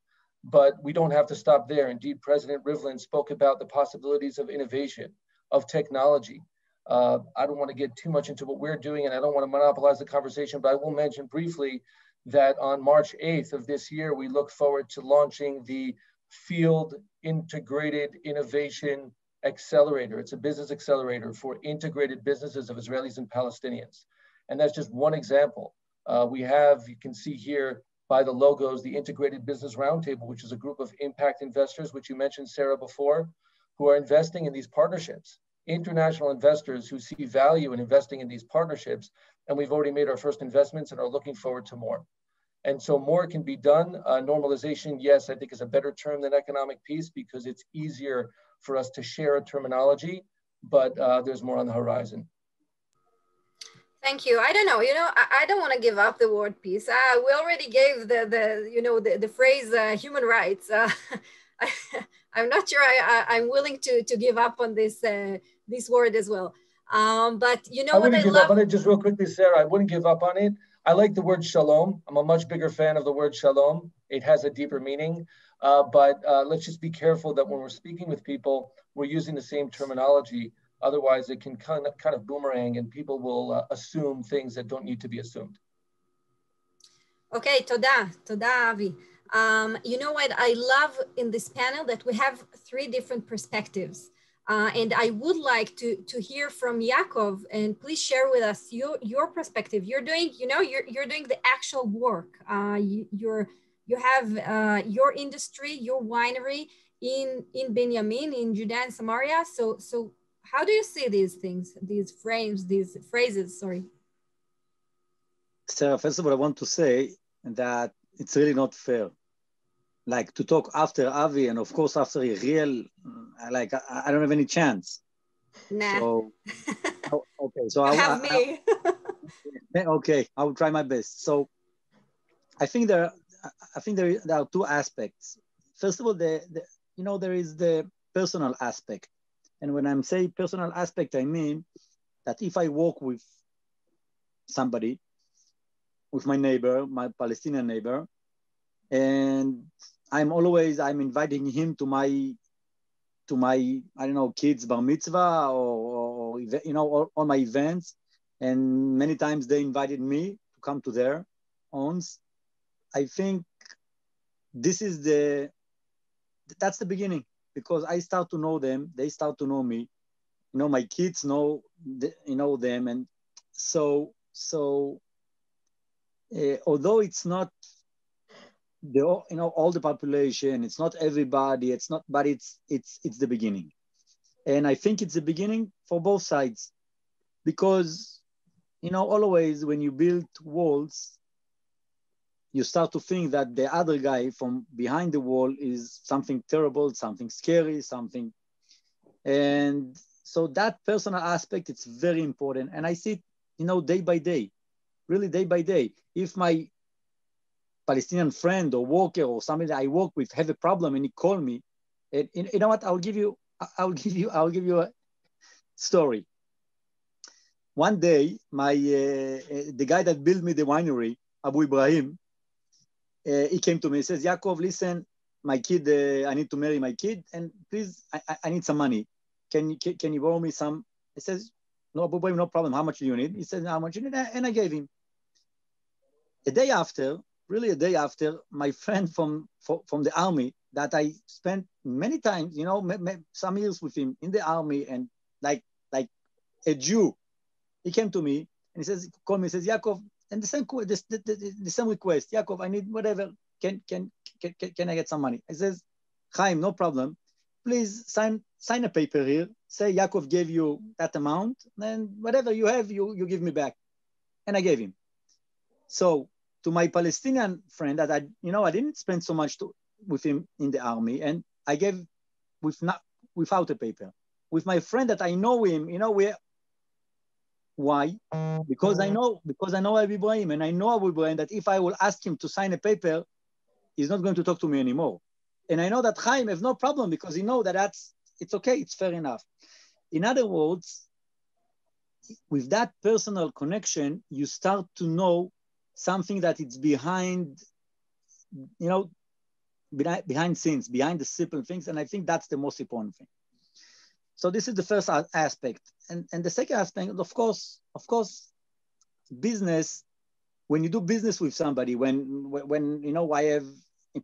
But we don't have to stop there. Indeed, President Rivlin spoke about the possibilities of innovation, of technology. Uh, I don't want to get too much into what we're doing, and I don't want to monopolize the conversation, but I will mention briefly that on March 8th of this year, we look forward to launching the Field Integrated Innovation Accelerator. It's a business accelerator for integrated businesses of Israelis and Palestinians. And that's just one example. Uh, we have, you can see here by the logos, the Integrated Business Roundtable, which is a group of impact investors, which you mentioned, Sarah, before, who are investing in these partnerships. International investors who see value in investing in these partnerships. And we've already made our first investments and are looking forward to more. And so more can be done. Uh, normalization, yes, I think is a better term than economic peace because it's easier for us to share a terminology, but uh, there's more on the horizon. Thank you. I don't know, you know, I, don't want to give up the word peace. Uh, we already gave the, the you know, the, the phrase uh, human rights. Uh, I, am not sure I, I, am willing to, to give up on this, uh, this word as well. Um, but you know I what I give love? Up on it just real quickly, Sarah. I wouldn't give up on it. I like the word shalom. I'm a much bigger fan of the word shalom. It has a deeper meaning. Uh, but uh, let's just be careful that when we're speaking with people, we're using the same terminology. Otherwise, it can kind of, kind of boomerang and people will uh, assume things that don't need to be assumed. Okay, toda, toda, Avi. Um, you know what I love in this panel that we have three different perspectives. Uh, and I would like to, to hear from Yaakov and please share with us your, your perspective. You're doing, you know, you're, you're doing the actual work. Uh, you, you're, you have uh, your industry, your winery in, in Benjamin, in Judea and Samaria. So, so how do you see these things, these frames, these phrases, sorry? Sarah, first of all, I want to say that it's really not fair like to talk after Avi and of course after a real, uh, like I, I don't have any chance. Nah. So, oh, okay, so I have I, me. I, okay, I will try my best. So, I think there, I think there, there are two aspects. First of all, the, the you know there is the personal aspect, and when I'm saying personal aspect, I mean that if I work with somebody, with my neighbor, my Palestinian neighbor, and I'm always I'm inviting him to my to my I don't know kids bar mitzvah or, or you know all, all, my events, and many times they invited me to come to their owns. I think this is the that's the beginning because I start to know them, they start to know me. You know, my kids know you know them, and so so. Uh, although it's not the you know all the population it's not everybody it's not but it's it's it's the beginning. And i think it's the beginning for both sides because you know always when you build walls you start to think that the other guy from behind the wall is something terrible something scary something. And so that personal aspect it's very important. And i see it you know day by day really day by day. If my Palestinian friend or worker or somebody I work with have a problem and he call me, and, and you know what? I'll give you, I'll give you, I'll give you a story. One day, my uh, uh, the guy that built me the winery, Abu Ibrahim, uh, he came to me. He says, "Yaakov, listen, my kid, uh, I need to marry my kid, and please, I, I need some money. Can you can, can you borrow me some?" He says, "No, Abu Ibrahim, no problem. How much do you need?" He said, "How much you need?" And I gave him. A day after, really a day after, my friend from from the army that I spent many times, you know, some years with him in the army and like like a Jew, he came to me and he says, call me, he says, Yaakov, and the same the, the, the same request, Yaakov, I need whatever. Can, can can can I get some money? I says, Chaim, no problem. Please sign sign a paper here. Say Yaakov gave you that amount, and whatever you have, you you give me back. And I gave him. So to my Palestinian friend that I, you know, I didn't spend so much to, with him in the army, and I gave with not without a paper. With my friend that I know him, you know, we. Why? Because I know because I know Abu Ibrahim, and I know Abu Ibrahim that if I will ask him to sign a paper, he's not going to talk to me anymore. And I know that Chaim has no problem because he know that that's it's okay, it's fair enough. In other words, with that personal connection, you start to know something that it's behind, you know, behind, behind scenes, behind the simple things. And I think that's the most important thing. So this is the first aspect. And, and the second aspect, of course, of course, business, when you do business with somebody, when, when, you know, I have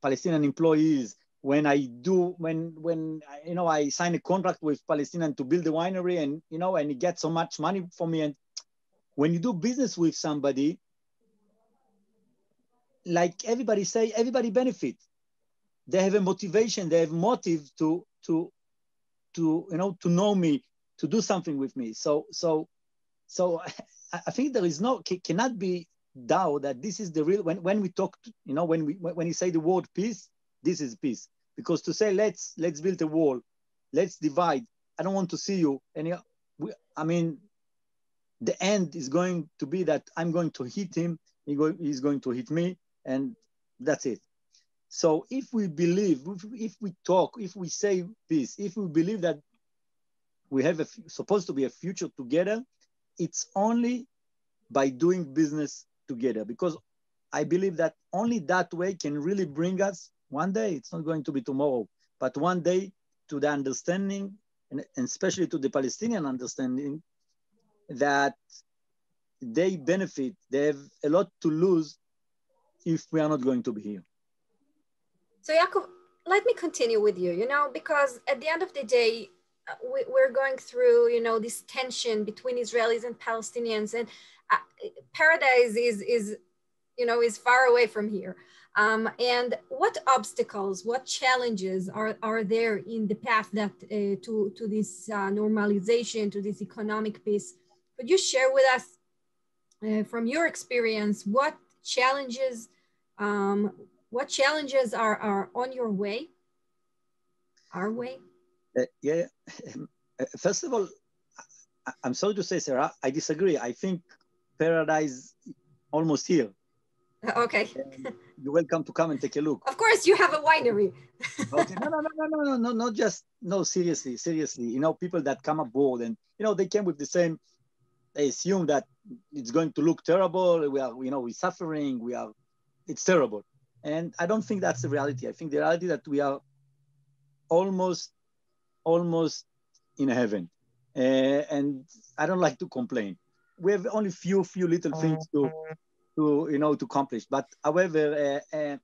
Palestinian employees, when I do, when, when, you know, I sign a contract with Palestinian to build a winery and, you know, and he gets so much money for me. And when you do business with somebody, like everybody say, everybody benefit. They have a motivation, they have motive to to to you know to know me, to do something with me. So so so I think there is no cannot be doubt that this is the real when when we talk, you know, when we when you say the word peace, this is peace. Because to say let's let's build a wall, let's divide. I don't want to see you. And we, I mean, the end is going to be that I'm going to hit him. He go, he's going to hit me and that's it. So if we believe, if we talk, if we say peace, if we believe that we have a, supposed to be a future together, it's only by doing business together because I believe that only that way can really bring us one day, it's not going to be tomorrow, but one day to the understanding and, and especially to the Palestinian understanding that they benefit, they have a lot to lose if we are not going to be here. So Yaakov, let me continue with you, you know, because at the end of the day, uh, we, are going through, you know, this tension between Israelis and Palestinians and uh, paradise is, is, you know, is far away from here. Um, and what obstacles, what challenges are, are there in the path that uh, to, to this uh, normalization, to this economic peace? Could you share with us uh, from your experience, what challenges um, what challenges are, are on your way? Our way? Uh, yeah. Uh, first of all, I'm sorry to say, Sarah, I disagree. I think paradise almost here. Okay. You're welcome to come and take a look. Of course, you have a winery. okay. No, no, no, no, no, no, no, not just no. Seriously, seriously. You know, people that come aboard and you know they came with the same. They assume that it's going to look terrible. We are, you know, we're suffering. We are it's terrible. And I don't think that's the reality. I think the reality that we are almost almost in heaven. Uh, and I don't like to complain. We have only few, few little things to, to you know, to accomplish. But however, uh, uh,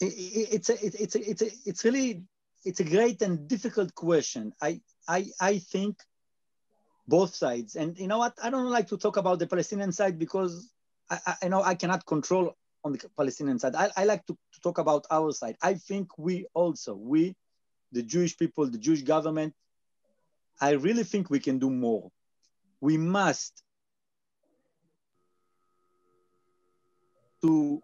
it, it, it's a, it, it's a, it's a, it's really, it's a great and difficult question. I, I, I think both sides. And you know what? I don't like to talk about the Palestinian side because I, I, know I cannot control on the Palestinian side. I, I like to, to, talk about our side. I think we also, we, the Jewish people, the Jewish government, I really think we can do more. We must to,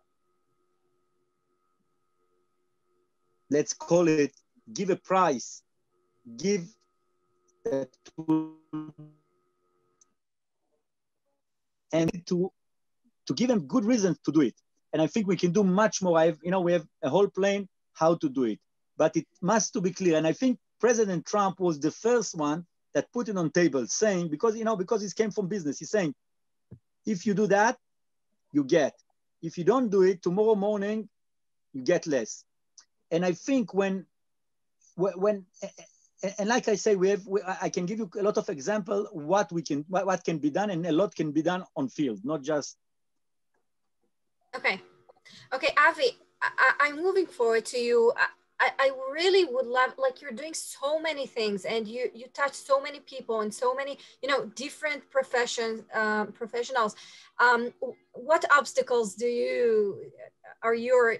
let's call it, give a price, give uh, to, and to, to give them good reasons to do it. And I think we can do much more. I've, you know, we have a whole plan how to do it, but it must to be clear. And I think President Trump was the first one that put it on table saying, because, you know, because it came from business, he's saying, if you do that, you get. If you don't do it, tomorrow morning, you get less. And I think when, when, and like I say, we have, we, I can give you a lot of example what we can, what can be done and a lot can be done on field, not just Okay. Okay, Avi, I, am moving forward to you. I, I really would love, like you're doing so many things and you, you touch so many people and so many, you know, different professions, um, professionals. Um, what obstacles do you, are your,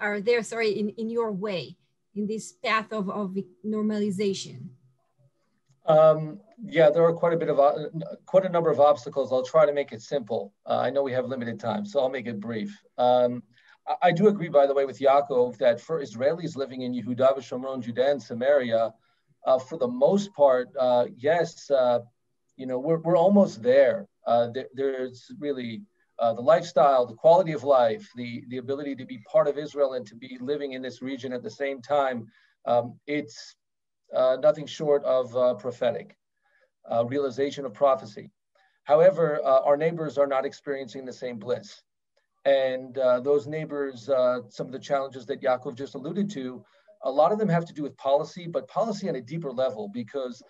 are there, sorry, in, in your way in this path of, of normalization? Um, yeah, there are quite a bit of uh, quite a number of obstacles. I'll try to make it simple. Uh, I know we have limited time, so I'll make it brief. Um, I, I, do agree, by the way, with Yaakov that for Israelis living in Yehuda v'Shomron, Judea and Samaria, uh, for the most part, uh, yes, uh, you know, we're, we're almost there. Uh, there there's really the lifestyle, the quality of life, the, the ability to be part of Israel and to be living in this region at the same time. Um, it's nothing short of prophetic uh, realization of prophecy. However, uh, our neighbors are not experiencing the same bliss. And uh, those neighbors, uh, some of the challenges that Yaakov just alluded to, a lot of them have to do with policy, but policy on a deeper level because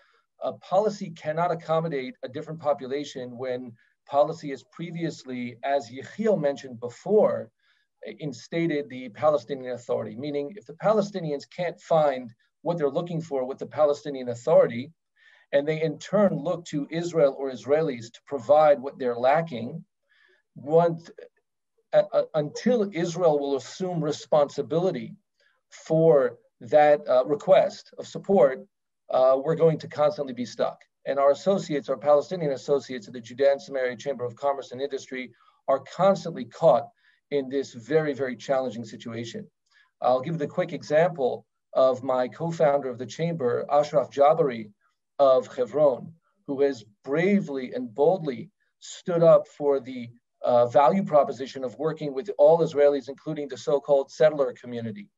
a policy cannot accommodate a different population when policy is previously, as Yechiel mentioned before, instated the Palestinian Authority, meaning if the Palestinians can't find what they're looking for with the Palestinian Authority, and they in turn look to Israel or Israelis to provide what they're lacking, once, uh, uh, until Israel will assume responsibility for that uh, request of support, uh, we're going to constantly be stuck. And our associates, our Palestinian associates at the Judea and Samaria Chamber of Commerce and Industry, are constantly caught in this very, very challenging situation. I'll give you the quick example of my co-founder of the chamber, Ashraf Jabari, of Hebron, who has bravely and boldly stood up for the uh, value proposition of working with all Israelis, including the so-called settler community.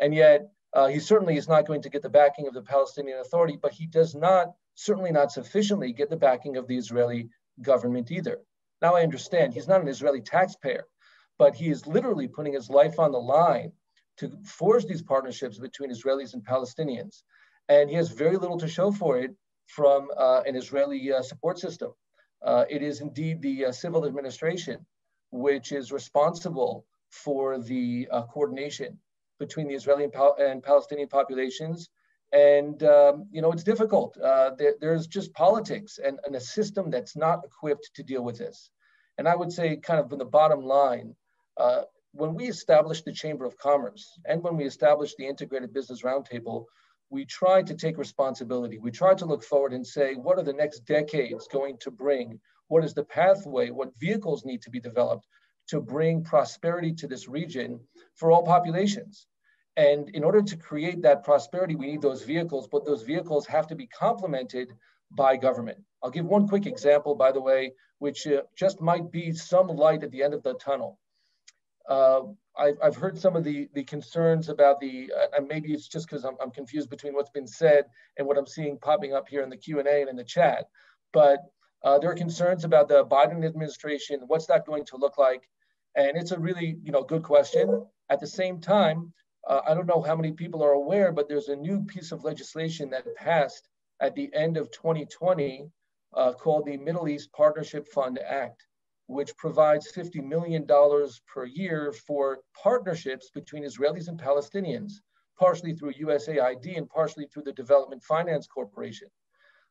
And yet, uh, he certainly is not going to get the backing of the Palestinian Authority, but he does not, certainly not sufficiently, get the backing of the Israeli government either. Now I understand he's not an Israeli taxpayer, but he is literally putting his life on the line to forge these partnerships between Israelis and Palestinians and he has very little to show for it from uh, an Israeli uh, support system. Uh, it is indeed the uh, civil administration which is responsible for the uh, coordination between the Israeli and, Pal- and Palestinian populations. And, um, you know, it's difficult. Uh, there, there's just politics and, and a system that's not equipped to deal with this. And I would say, kind of in the bottom line, when we established the Chamber of Commerce and when we established the Integrated Business Roundtable, we tried to take responsibility. We tried to look forward and say, what are the next decades going to bring? What is the pathway? What vehicles need to be developed to bring prosperity to this region for all populations? And in order to create that prosperity, we need those vehicles, but those vehicles have to be complemented by government. I'll give one quick example, by the way, which uh, just might be some light at the end of the tunnel. Uh, I've, I've heard some of the, the concerns about the, uh, maybe it's just because I'm, I'm confused between what's been said and what I'm seeing popping up here in the Q&A and in the chat. But uh, there are concerns about the Biden administration. What's that going to look like? And it's a really, you know, good question. At the same time, uh, I don't know how many people are aware, but there's a new piece of legislation that passed at the end of 2020 uh, called the Middle East Partnership Fund Act, which provides $50 million per year for partnerships between Israelis and Palestinians, partially through USAID and partially through the Development Finance Corporation.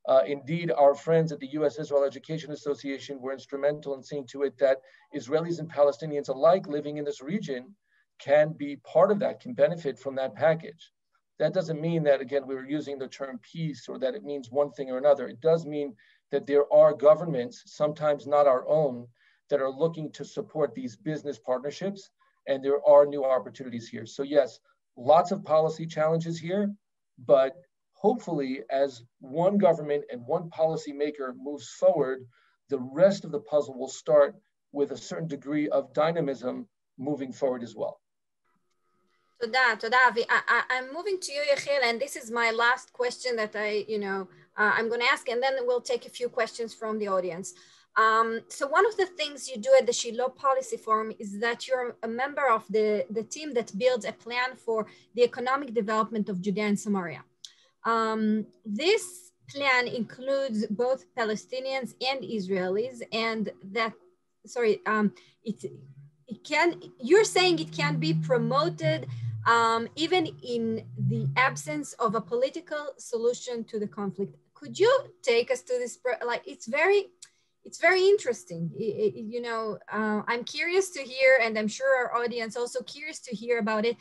Uh, indeed, our friends at the U.S. Israel Education Association were instrumental in seeing to it that Israelis and Palestinians alike living in this region can be part of that, can benefit from that package. That doesn't mean that, again, we were using the term peace or that it means one thing or another. It does mean that there are governments, sometimes not our own, that are looking to support these business partnerships, and there are new opportunities here. So yes, lots of policy challenges here, but hopefully as one government and one policymaker moves forward, the rest of the puzzle will start with a certain degree of dynamism moving forward as well. תודה, תודה, אבי. I'm moving to you, Yechiel, and this is my last question that I, you know, uh, I'm going to ask, and then we'll take a few questions from the audience. Um, so one of the things you do at the Shiloh Policy Forum is that you're a member of the, the team that builds a plan for the economic development of Judea and Samaria. Um, this plan includes both Palestinians and Israelis, and that, sorry, um, it, it can, you're saying it can be promoted um, even in the absence of a political solution to the conflict. Could you take us to this? Like, it's very, it's very interesting. It, it, you know, uh, I'm curious to hear, and I'm sure our audience also curious to hear about it.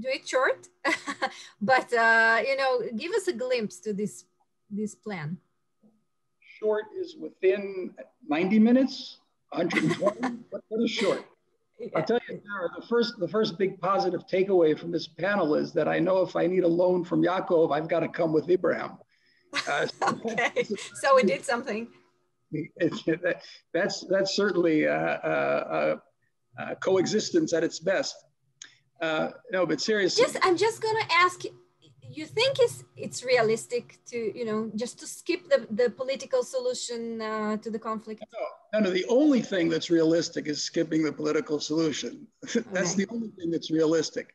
Do it short, but uh, you know, give us a glimpse to this this plan. Short is within 90 minutes, 120. what is short? I'll tell you, Sarah, the first the first big positive takeaway from this panel is that I know if I need a loan from Yaakov, I've got to come with Abraham. Uh, okay, so we did something. that's that's certainly uh, uh, uh, coexistence at its best. Uh, no, but seriously. Yes, I'm just going to ask you think it's it's realistic to you know just to skip the, the political solution uh, to the conflict no, no no the only thing that's realistic is skipping the political solution that's okay. the only thing that's realistic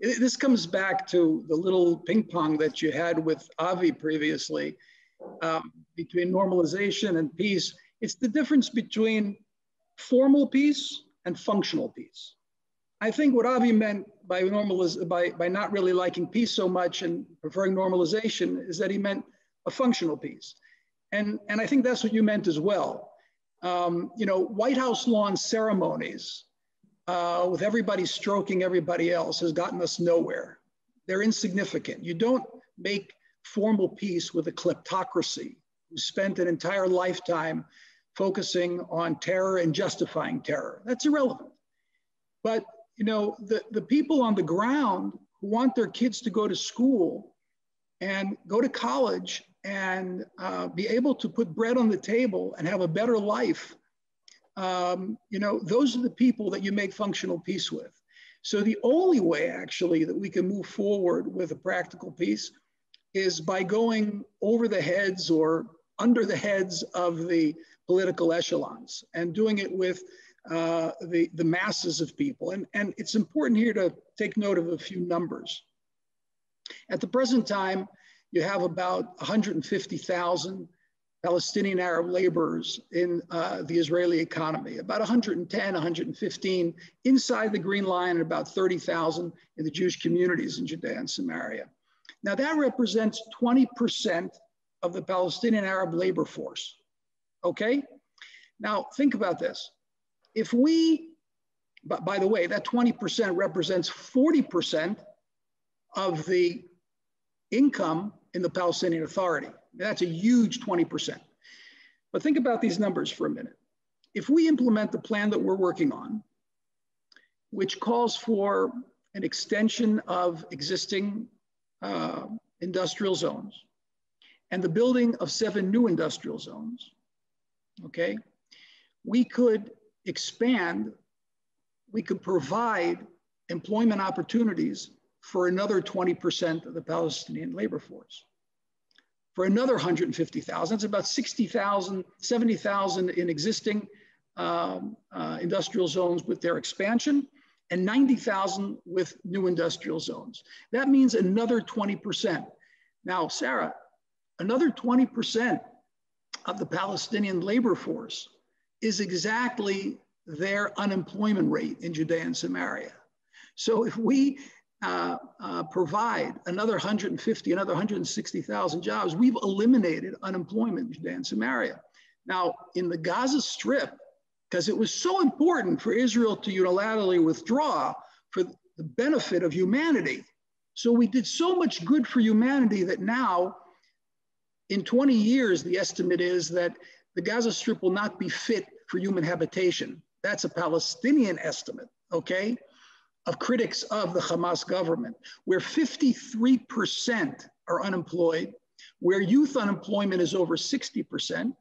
it, this comes back to the little ping pong that you had with avi previously um, between normalization and peace it's the difference between formal peace and functional peace I think what Avi meant by normaliz- by, by not really liking peace so much and preferring normalization is that he meant a functional peace. And, and I think that's what you meant as well. Um, you know, White House lawn ceremonies uh, with everybody stroking everybody else has gotten us nowhere. They're insignificant. You don't make formal peace with a kleptocracy who spent an entire lifetime focusing on terror and justifying terror. That's irrelevant. But you know, the, the people on the ground who want their kids to go to school and go to college and uh, be able to put bread on the table and have a better life, um, you know, those are the people that you make functional peace with. So the only way actually that we can move forward with a practical peace is by going over the heads or under the heads of the political echelons and doing it with uh, the, the masses of people. And, and it's important here to take note of a few numbers. At the present time, you have about 150,000 Palestinian Arab laborers in uh, the Israeli economy, about 110, 115 inside the Green Line, and about 30,000 in the Jewish communities in Judea and Samaria. Now, that represents 20% of the Palestinian Arab labor force. Okay? Now, think about this if we, by the way, that 20% represents 40% of the income in the Palestinian Authority. That's a huge 20%. But think about these numbers for a minute. If we implement the plan that we're working on, which calls for an extension of existing uh, industrial zones and the building of seven new industrial zones, okay, we could expand, we could provide employment opportunities for another 20% of the Palestinian labor force. For another 150,000, it's about 60,000, 70,000 in existing um, uh, industrial zones with their expansion, and 90,000 with new industrial zones. That means another 20%. Now, Sarah, another 20% of the Palestinian labor force is exactly their unemployment rate in Judea and Samaria. So if we uh, uh, provide another 150, another 160,000 jobs, we've eliminated unemployment in Judea and Samaria. Now, in the Gaza Strip, because it was so important for Israel to unilaterally withdraw for the benefit of humanity. So we did so much good for humanity that now, in 20 years, the estimate is that the Gaza Strip will not be fit for human habitation. That's a Palestinian estimate, okay, of critics of the Hamas government, where 53% are unemployed, where youth unemployment is over 60%,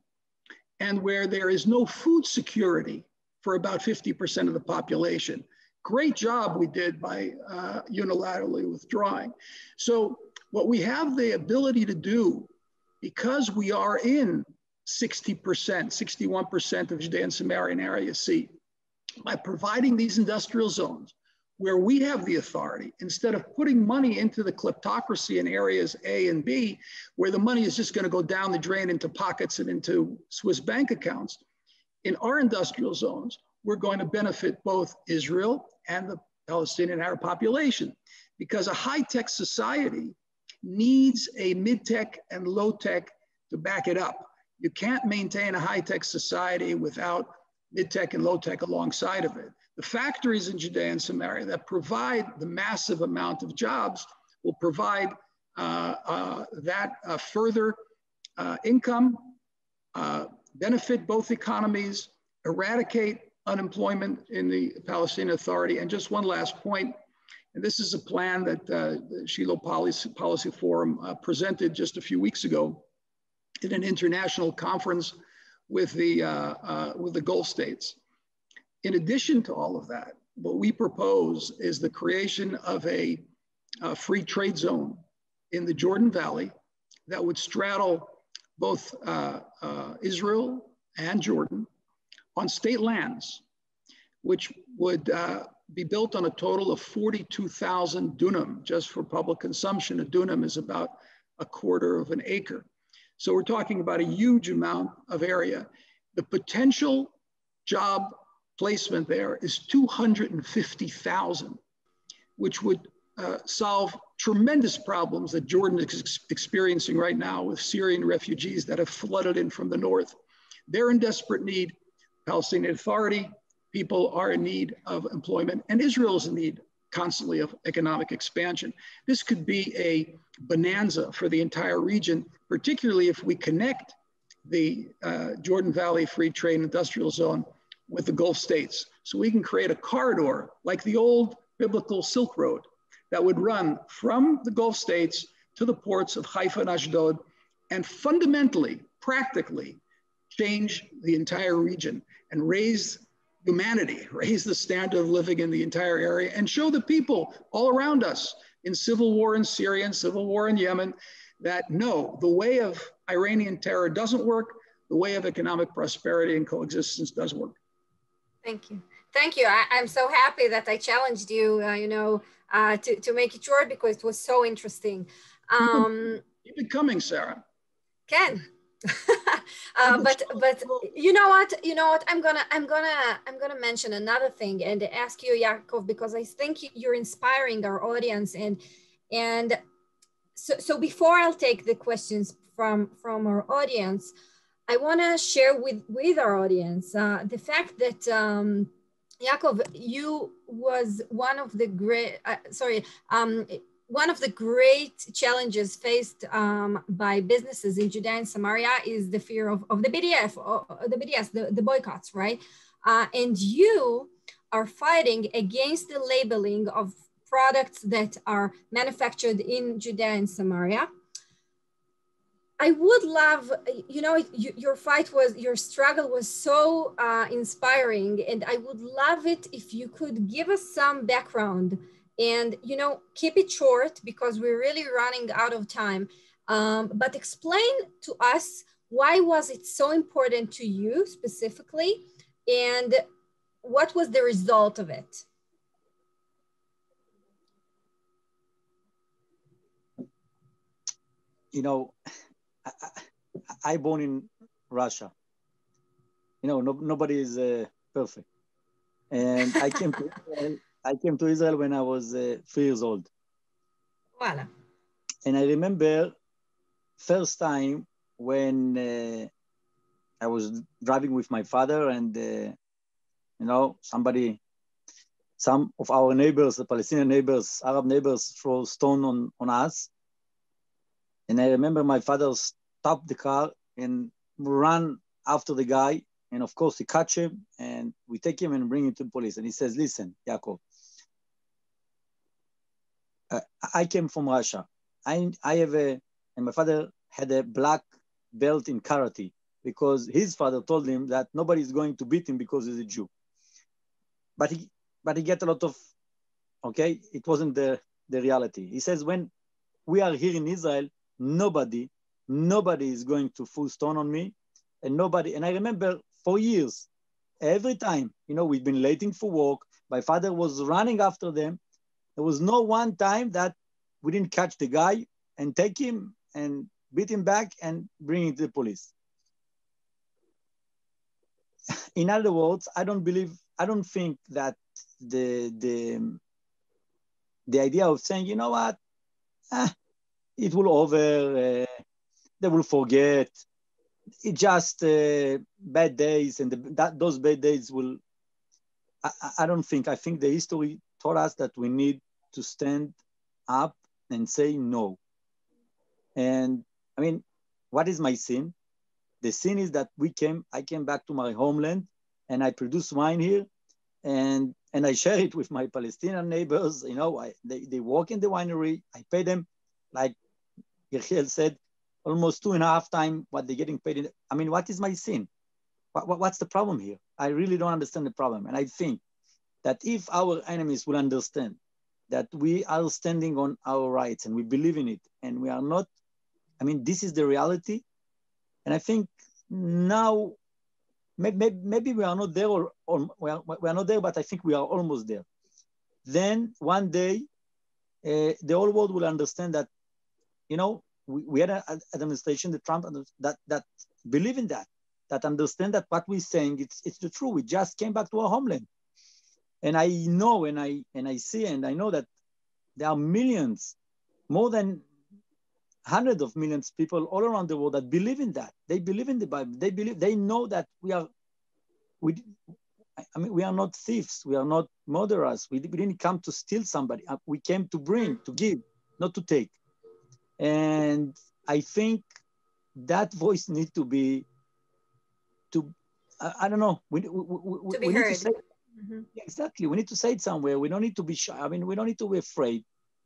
and where there is no food security for about 50% of the population. Great job we did by uh, unilaterally withdrawing. So what we have the ability to do, because we are in 60%, 61% of Judean Samarian area C, by providing these industrial zones, where we have the authority, instead of putting money into the kleptocracy in areas A and B, where the money is just going to go down the drain into pockets and into Swiss bank accounts, in our industrial zones, we're going to benefit both Israel and the Palestinian Arab population because a high tech society needs a mid tech and low tech to back it up. You can't maintain a high tech society without mid tech and low tech alongside of it. The factories in Judea and Samaria that provide the massive amount of jobs will provide uh, uh, that uh, further uh, income, uh, benefit both economies, eradicate unemployment in the Palestinian Authority. And just one last point, and this is a plan that uh, the Shiloh Policy, Policy Forum presented just a few weeks ago in an international conference with the, with the Gulf states. In addition to all of that, what we propose is the creation of a, a free trade zone in the Jordan Valley that would straddle both uh, uh, Israel and Jordan on state lands, which would uh, be built on a total of 42,000 dunam just for public consumption. A dunam is about a quarter of an acre. So we're talking about a huge amount of area. The potential job placement there is 250,000, which would uh, solve tremendous problems that Jordan is ex experiencing right now with Syrian refugees that have flooded in from the north. They're in desperate need. Palestinian Authority people are in need of employment, and Israel is in need constantly of economic expansion. This could be a bonanza for the entire region, particularly if we connect the uh, Jordan Valley Free Trade Industrial Zone with the Gulf states. So we can create a corridor like the old biblical Silk Road that would run from the Gulf states to the ports of Haifa and Ashdod and fundamentally, practically change the entire region and raise humanity, raise the standard of living in the entire area and show the people all around us in civil war in Syria and civil war in Yemen that no, the way of Iranian terror doesn't work, the way of economic prosperity and coexistence does work. Thank you. Thank you. I, am so happy that I challenged you, uh, you know, uh, to, to make it short because it was so interesting. Um, Keep it coming, Sarah. Ken. uh, but but you know what? You know what? I'm gonna i'm gonna i'm gonna mention another thing and ask you yakov because i think you're inspiring our audience and and so so before i'll take the questions from from our audience I want to share with, with our audience uh, the fact that um, Yaakov, you was one of the great, uh, sorry, um, one of the great challenges faced um, by businesses in Judea and Samaria is the fear of, of the BDF, the BDS, the, the boycotts, right? Uh, and you are fighting against the labeling of products that are manufactured in Judea and Samaria. I would love, you know, you, your fight was, your struggle was so uh, inspiring, and I would love it if you could give us some background and, you know, keep it short because we're really running out of time. Um, but explain to us why was it so important to you specifically and what was the result of it? You know, I, I, I born in Russia. You know, no, nobody is uh, perfect. And I came to I came to Israel when I was uh, three years old. Voila. And I remember first time when uh, I was driving with my father and, uh, you know, somebody, some of our neighbors, the Palestinian neighbors, Arab neighbors throw stone on, on us. And I remember my father stopped the car and ran after the guy. And of course, he catch him and we take him and bring him to the police. And he says, listen, Yaakov, I came from Russia. I, I have a, and my father had a black belt in karate because his father told him that nobody is going to beat him because he's a Jew. But he, but he get a lot of, okay, it wasn't the, the reality. He says, when we are here in Israel, nobody, nobody is going to full stone on me and nobody, and I remember for years, every time, you know, we've been waiting for work, my father was running after them. There was no one time that we didn't catch the guy and take him and beat him back and bring him to the police. In other words, I don't believe, I don't think that the the the idea of saying, you know what, ah, it will over, uh, they will forget. It just uh, bad days, and the, that those bad days will. I, I don't think. I think the history taught us that we need to stand up and say no. And I mean, what is my sin? The sin is that we came, I came back to my homeland and I produce wine here and and I share it with my Palestinian neighbors. You know, I, they, they work in the winery. I pay them, like Yechiel said, almost two and a half time what they're getting paid. In, I mean, what is my sin? What, what, what's the problem here? I really don't understand the problem. And I think that if our enemies will understand that we are standing on our rights and we believe in it and we are not I mean, this is the reality. And I think now, maybe, maybe we are not there or, or we, are, we are not there, but I think we are almost there. Then one day, uh, the whole world will understand that, you know, we, we had an administration, the Trump, that, that believe in that, that understand that what we're saying, it's, it's the truth. We just came back to our homeland. And I know and I, and I see and I know that there are millions, more than hundreds of millions of people all around the world that believe in that. They believe in the Bible. They believe, they know that we are, we, I mean, we are not thieves. We are not murderers. We, we didn't come to steal somebody. Uh, we came to bring, to give, not to take. And I think that voice needs to be, to, I, I don't know. We, we, we, to be we heard. need to say, mm-hmm. exactly. We need to say it somewhere. We don't need to be shy. I mean, we don't need to be afraid.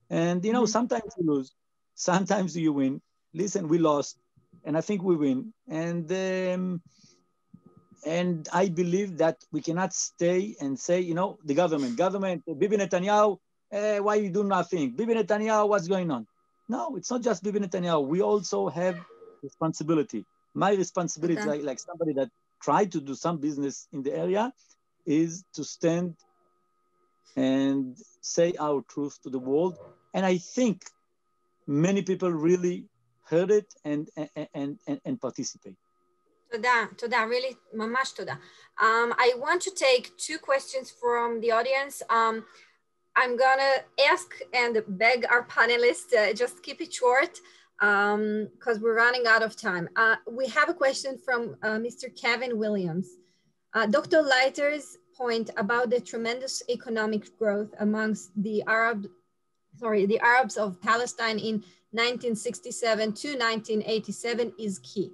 And, you know, mm-hmm. sometimes you lose Sometimes you win. Listen, we lost, and I think we win. And um, and I believe that we cannot stay and say, you know, the government, government, Bibi Netanyahu, eh, why you do nothing? Bibi Netanyahu, what's going on? No, it's not just Bibi Netanyahu. We also have responsibility. My responsibility, okay. like, like somebody that tried to do some business in the area, is to stand and say our truth to the world. And I think many people really heard it and, and, and, and participate. תודה, תודה, really, ממש תודה. Um, I want to take two questions from the audience. Um, I'm gonna ask and beg our panelists uh, just keep it short because um, we're running out of time. Uh, we have a question from uh, Mr. Kevin Williams. Uh, Dr. Leiter's point about the tremendous economic growth amongst the Arab sorry, the Arabs of Palestine in 1967 to 1987 is key.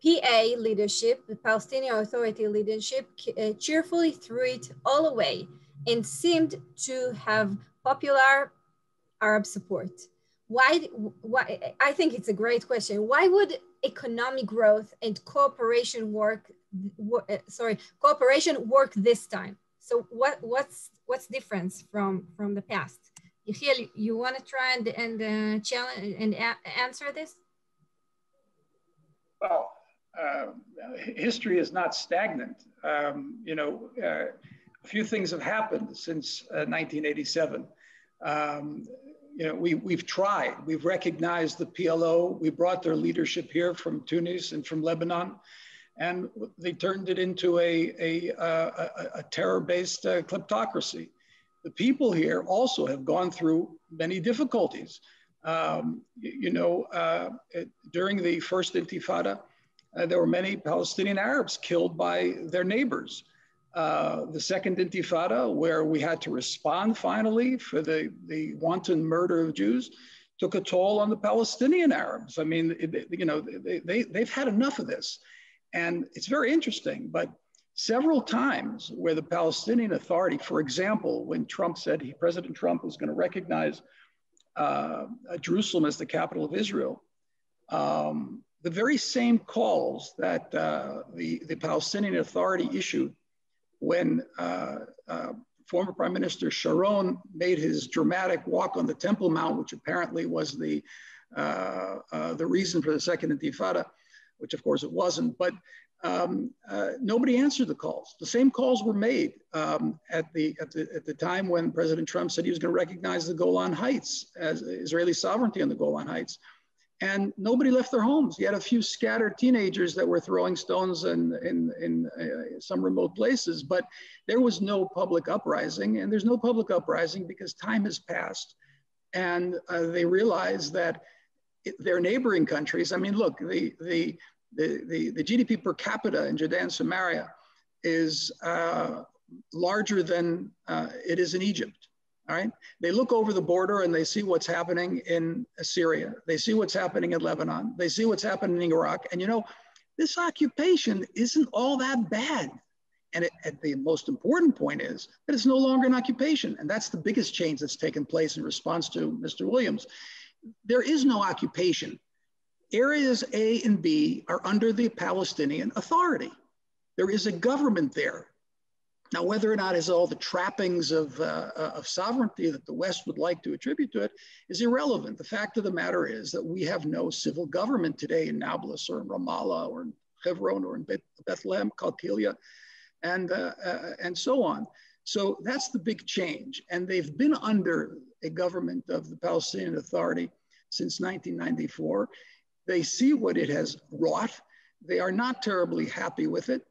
PA leadership, the Palestinian Authority leadership, uh, cheerfully threw it all away and seemed to have popular Arab support. Why, why, I think it's a great question. Why would economic growth and cooperation work, sorry, cooperation work this time? So what, what's, what's difference from, from the past? Yechiel, you want to try and, and uh, challenge and answer this? Well, uh, history is not stagnant. Um, you know, uh, a few things have happened since 1987. Uh, um, you know, we, we've tried, we've recognized the PLO, we brought their leadership here from Tunis and from Lebanon, and they turned it into a, a, a, a terror-based uh, kleptocracy. The people here also have gone through many difficulties. Um, you know, uh, it, during the first Intifada, uh, there were many Palestinian Arabs killed by their neighbors. Uh, the second Intifada, where we had to respond finally for the, the wanton murder of Jews, took a toll on the Palestinian Arabs. I mean, it, you know, they, they, they've had enough of this. And it's very interesting, but several times where the Palestinian Authority, for example, when Trump said he, President Trump was going to recognize uh, Jerusalem as the capital of Israel, um, the very same calls that uh, the, the Palestinian Authority issued when uh, uh, former Prime Minister Sharon made his dramatic walk on the Temple Mount, which apparently was the, uh, uh, the reason for the Second Intifada, which of course it wasn't, but um, uh, nobody answered the calls. The same calls were made um, at, the, at, the, at the time when President Trump said he was going to recognize the Golan Heights as Israeli sovereignty on the Golan Heights and nobody left their homes. You had a few scattered teenagers that were throwing stones in, in, in uh, some remote places, but there was no public uprising. And there's no public uprising because time has passed. And uh, they realize that their neighboring countries, I mean, look, the, the, the, the, the GDP per capita in Judea and Samaria is uh, larger than uh, it is in Egypt. All right. They look over the border and they see what's happening in Syria. They see what's happening in Lebanon. They see what's happening in Iraq. And you know, this occupation isn't all that bad. And it, the most important point is that it's no longer an occupation. And that's the biggest change that's taken place in response to Mr. Williams. There is no occupation. Areas A and B are under the Palestinian Authority. There is a government there. Now, whether or not has all the trappings of, uh, uh, of sovereignty that the West would like to attribute to it is irrelevant. The fact of the matter is that we have no civil government today in Nablus or in Ramallah or in Hebron or in Beth Bethlehem, Qalqilia, and, uh, uh, and so on. So that's the big change. And they've been under a government of the Palestinian Authority since 1994. They see what it has wrought. They are not terribly happy with it.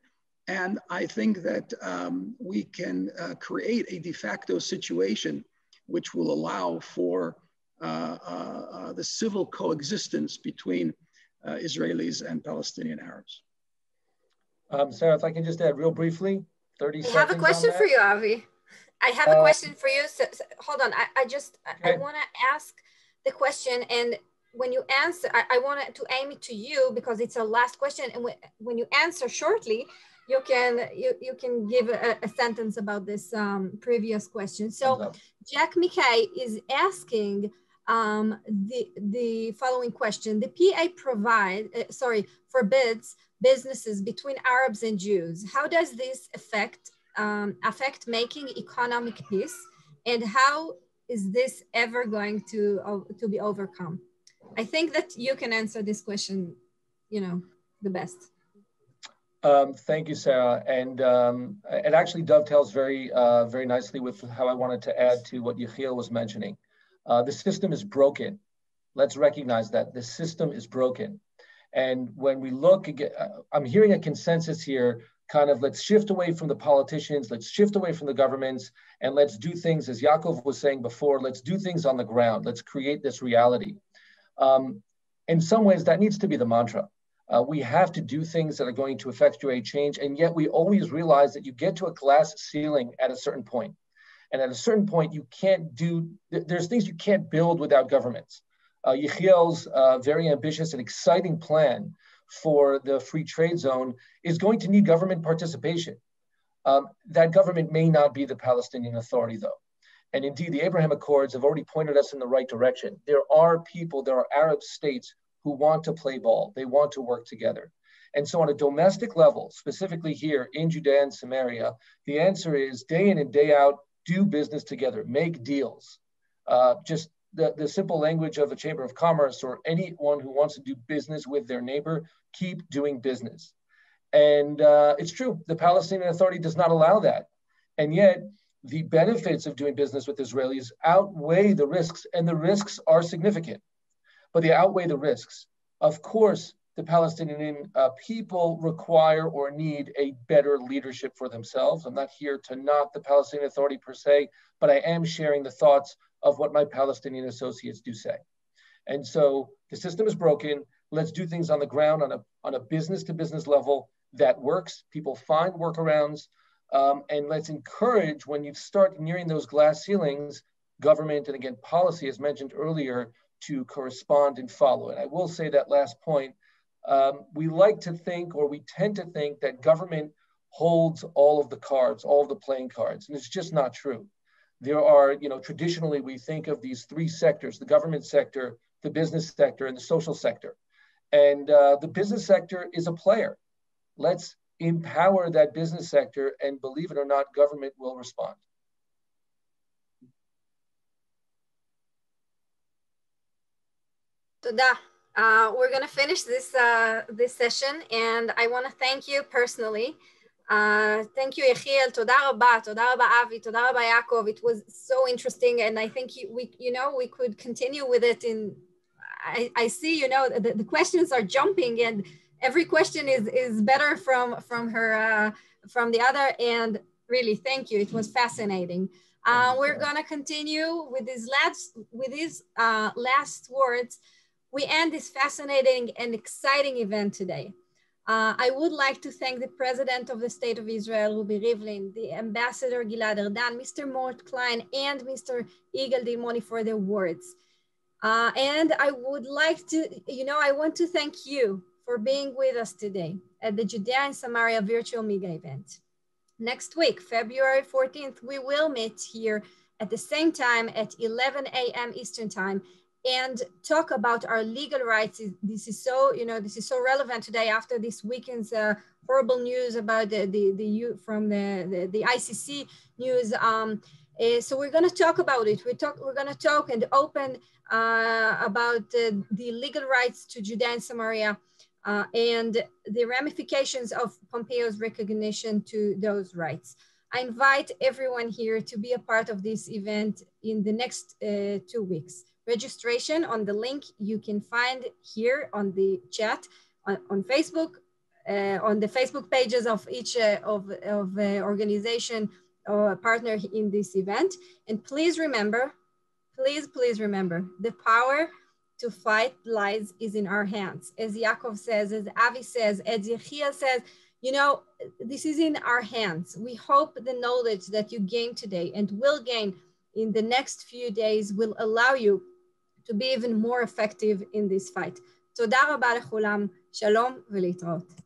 And I think that um, we can uh, create a de facto situation which will allow for uh, uh, uh the civil coexistence between uh, Israelis and Palestinian Arabs. Um, Sarah, if I can just add real briefly, 30 I seconds. I have a question for you, Avi. I have a uh, question for you. So, so, hold on. I, I just, okay. I, I want to ask the question and when you answer, I, I want to aim it to you because it's a last question. And when, when you answer shortly, you can you, you can give a, a sentence about this um, previous question. So Jack McKay is asking um, the the following question: The PA provide uh, sorry forbids businesses between Arabs and Jews. How does this affect um, affect making economic peace, and how is this ever going to uh, to be overcome? I think that you can answer this question, you know, the best. Um, thank you, Sarah. And um, it actually dovetails very, uh, very nicely with how I wanted to add to what Yechiel was mentioning. Uh, the system is broken. Let's recognize that the system is broken. And when we look again, uh, I'm hearing a consensus here, kind of let's shift away from the politicians, let's shift away from the governments, and let's do things, as Yaakov was saying before, let's do things on the ground. Let's create this reality. Um, in some ways, that needs to be the mantra. Uh, we have to do things that are going to effectuate change. And yet we always realize that you get to a glass ceiling at a certain point. And at a certain point, you can't do, there's things you can't build without governments. Uh, Yechiel's uh, very ambitious and exciting plan for the free trade zone is going to need government participation. Um, that government may not be the Palestinian Authority, though. And indeed, the Abraham Accords have already pointed us in the right direction. There are people, there are Arab states who want to play ball, they want to work together. And so, on a domestic level, specifically here in Judea and Samaria, the answer is day in and day out, do business together, make deals. Uh, just the, the simple language of a chamber of commerce or anyone who wants to do business with their neighbor, keep doing business. And uh, it's true, the Palestinian Authority does not allow that. And yet, the benefits of doing business with Israelis outweigh the risks, and the risks are significant, but they outweigh the risks. Of course, the Palestinian uh, people require or need a better leadership for themselves. I'm not here to knock the Palestinian Authority per se, but I am sharing the thoughts of what my Palestinian associates do say. And so the system is broken. Let's do things on the ground on a, on a business to business level that works. People find workarounds. Um, and let's encourage when you start nearing those glass ceilings, government and again, policy, as mentioned earlier, to correspond and follow. And I will say that last point. Um, we like to think, or we tend to think, that government holds all of the cards, all of the playing cards, and it's just not true. There are, you know, traditionally we think of these three sectors: the government sector, the business sector, and the social sector. And uh, the business sector is a player. Let's empower that business sector, and believe it or not, government will respond. Toda. Uh, we're going to finish this, uh, this session, and I want to thank you personally. Uh, thank you, Yechiel. Toda rabba, toda rabba Avi, toda rabba Yaakov. It was so interesting, and I think we, you know, we could continue with it. In, I, I see, you know, the, the questions are jumping, and every question is is better from from her uh, from the other. And really, thank you. It was fascinating. Uh, we're gonna continue with these last with these uh, last words we end this fascinating and exciting event today. Uh, I would like to thank the President of the State of Israel, Rubi Rivlin, the Ambassador Gilad Erdan, Mr. Mort Klein, and Mr. Yigal Dilmoni for their words. Uh, and I would like to, you know, I want to thank you for being with us today at the Judea and Samaria virtual mega event. Next week, February 14th, we will meet here at the same time at 11 a.m. Eastern Time and talk about our legal rights. This is so, you know, this is so relevant today after this weekend's uh, horrible news about the, the, the from the, the, the ICC news. Um, uh, so we're going to talk about it. We talk, we're going to talk and open uh, about uh, the legal rights to Judea and Samaria uh, and the ramifications of Pompeo's recognition to those rights. I invite everyone here to be a part of this event in the next uh, two weeks registration on the link you can find here on the chat on, on Facebook, uh, on the Facebook pages of each uh, of, of uh, organization or partner in this event. And please remember, please, please remember, the power to fight lies is in our hands. As Yaakov says, as Avi says, as Yechiel says, you know, this is in our hands. We hope the knowledge that you gain today and will gain in the next few days will allow you to be even more effective in this fight. תודה רבה לכולם, שלום ולהתראות.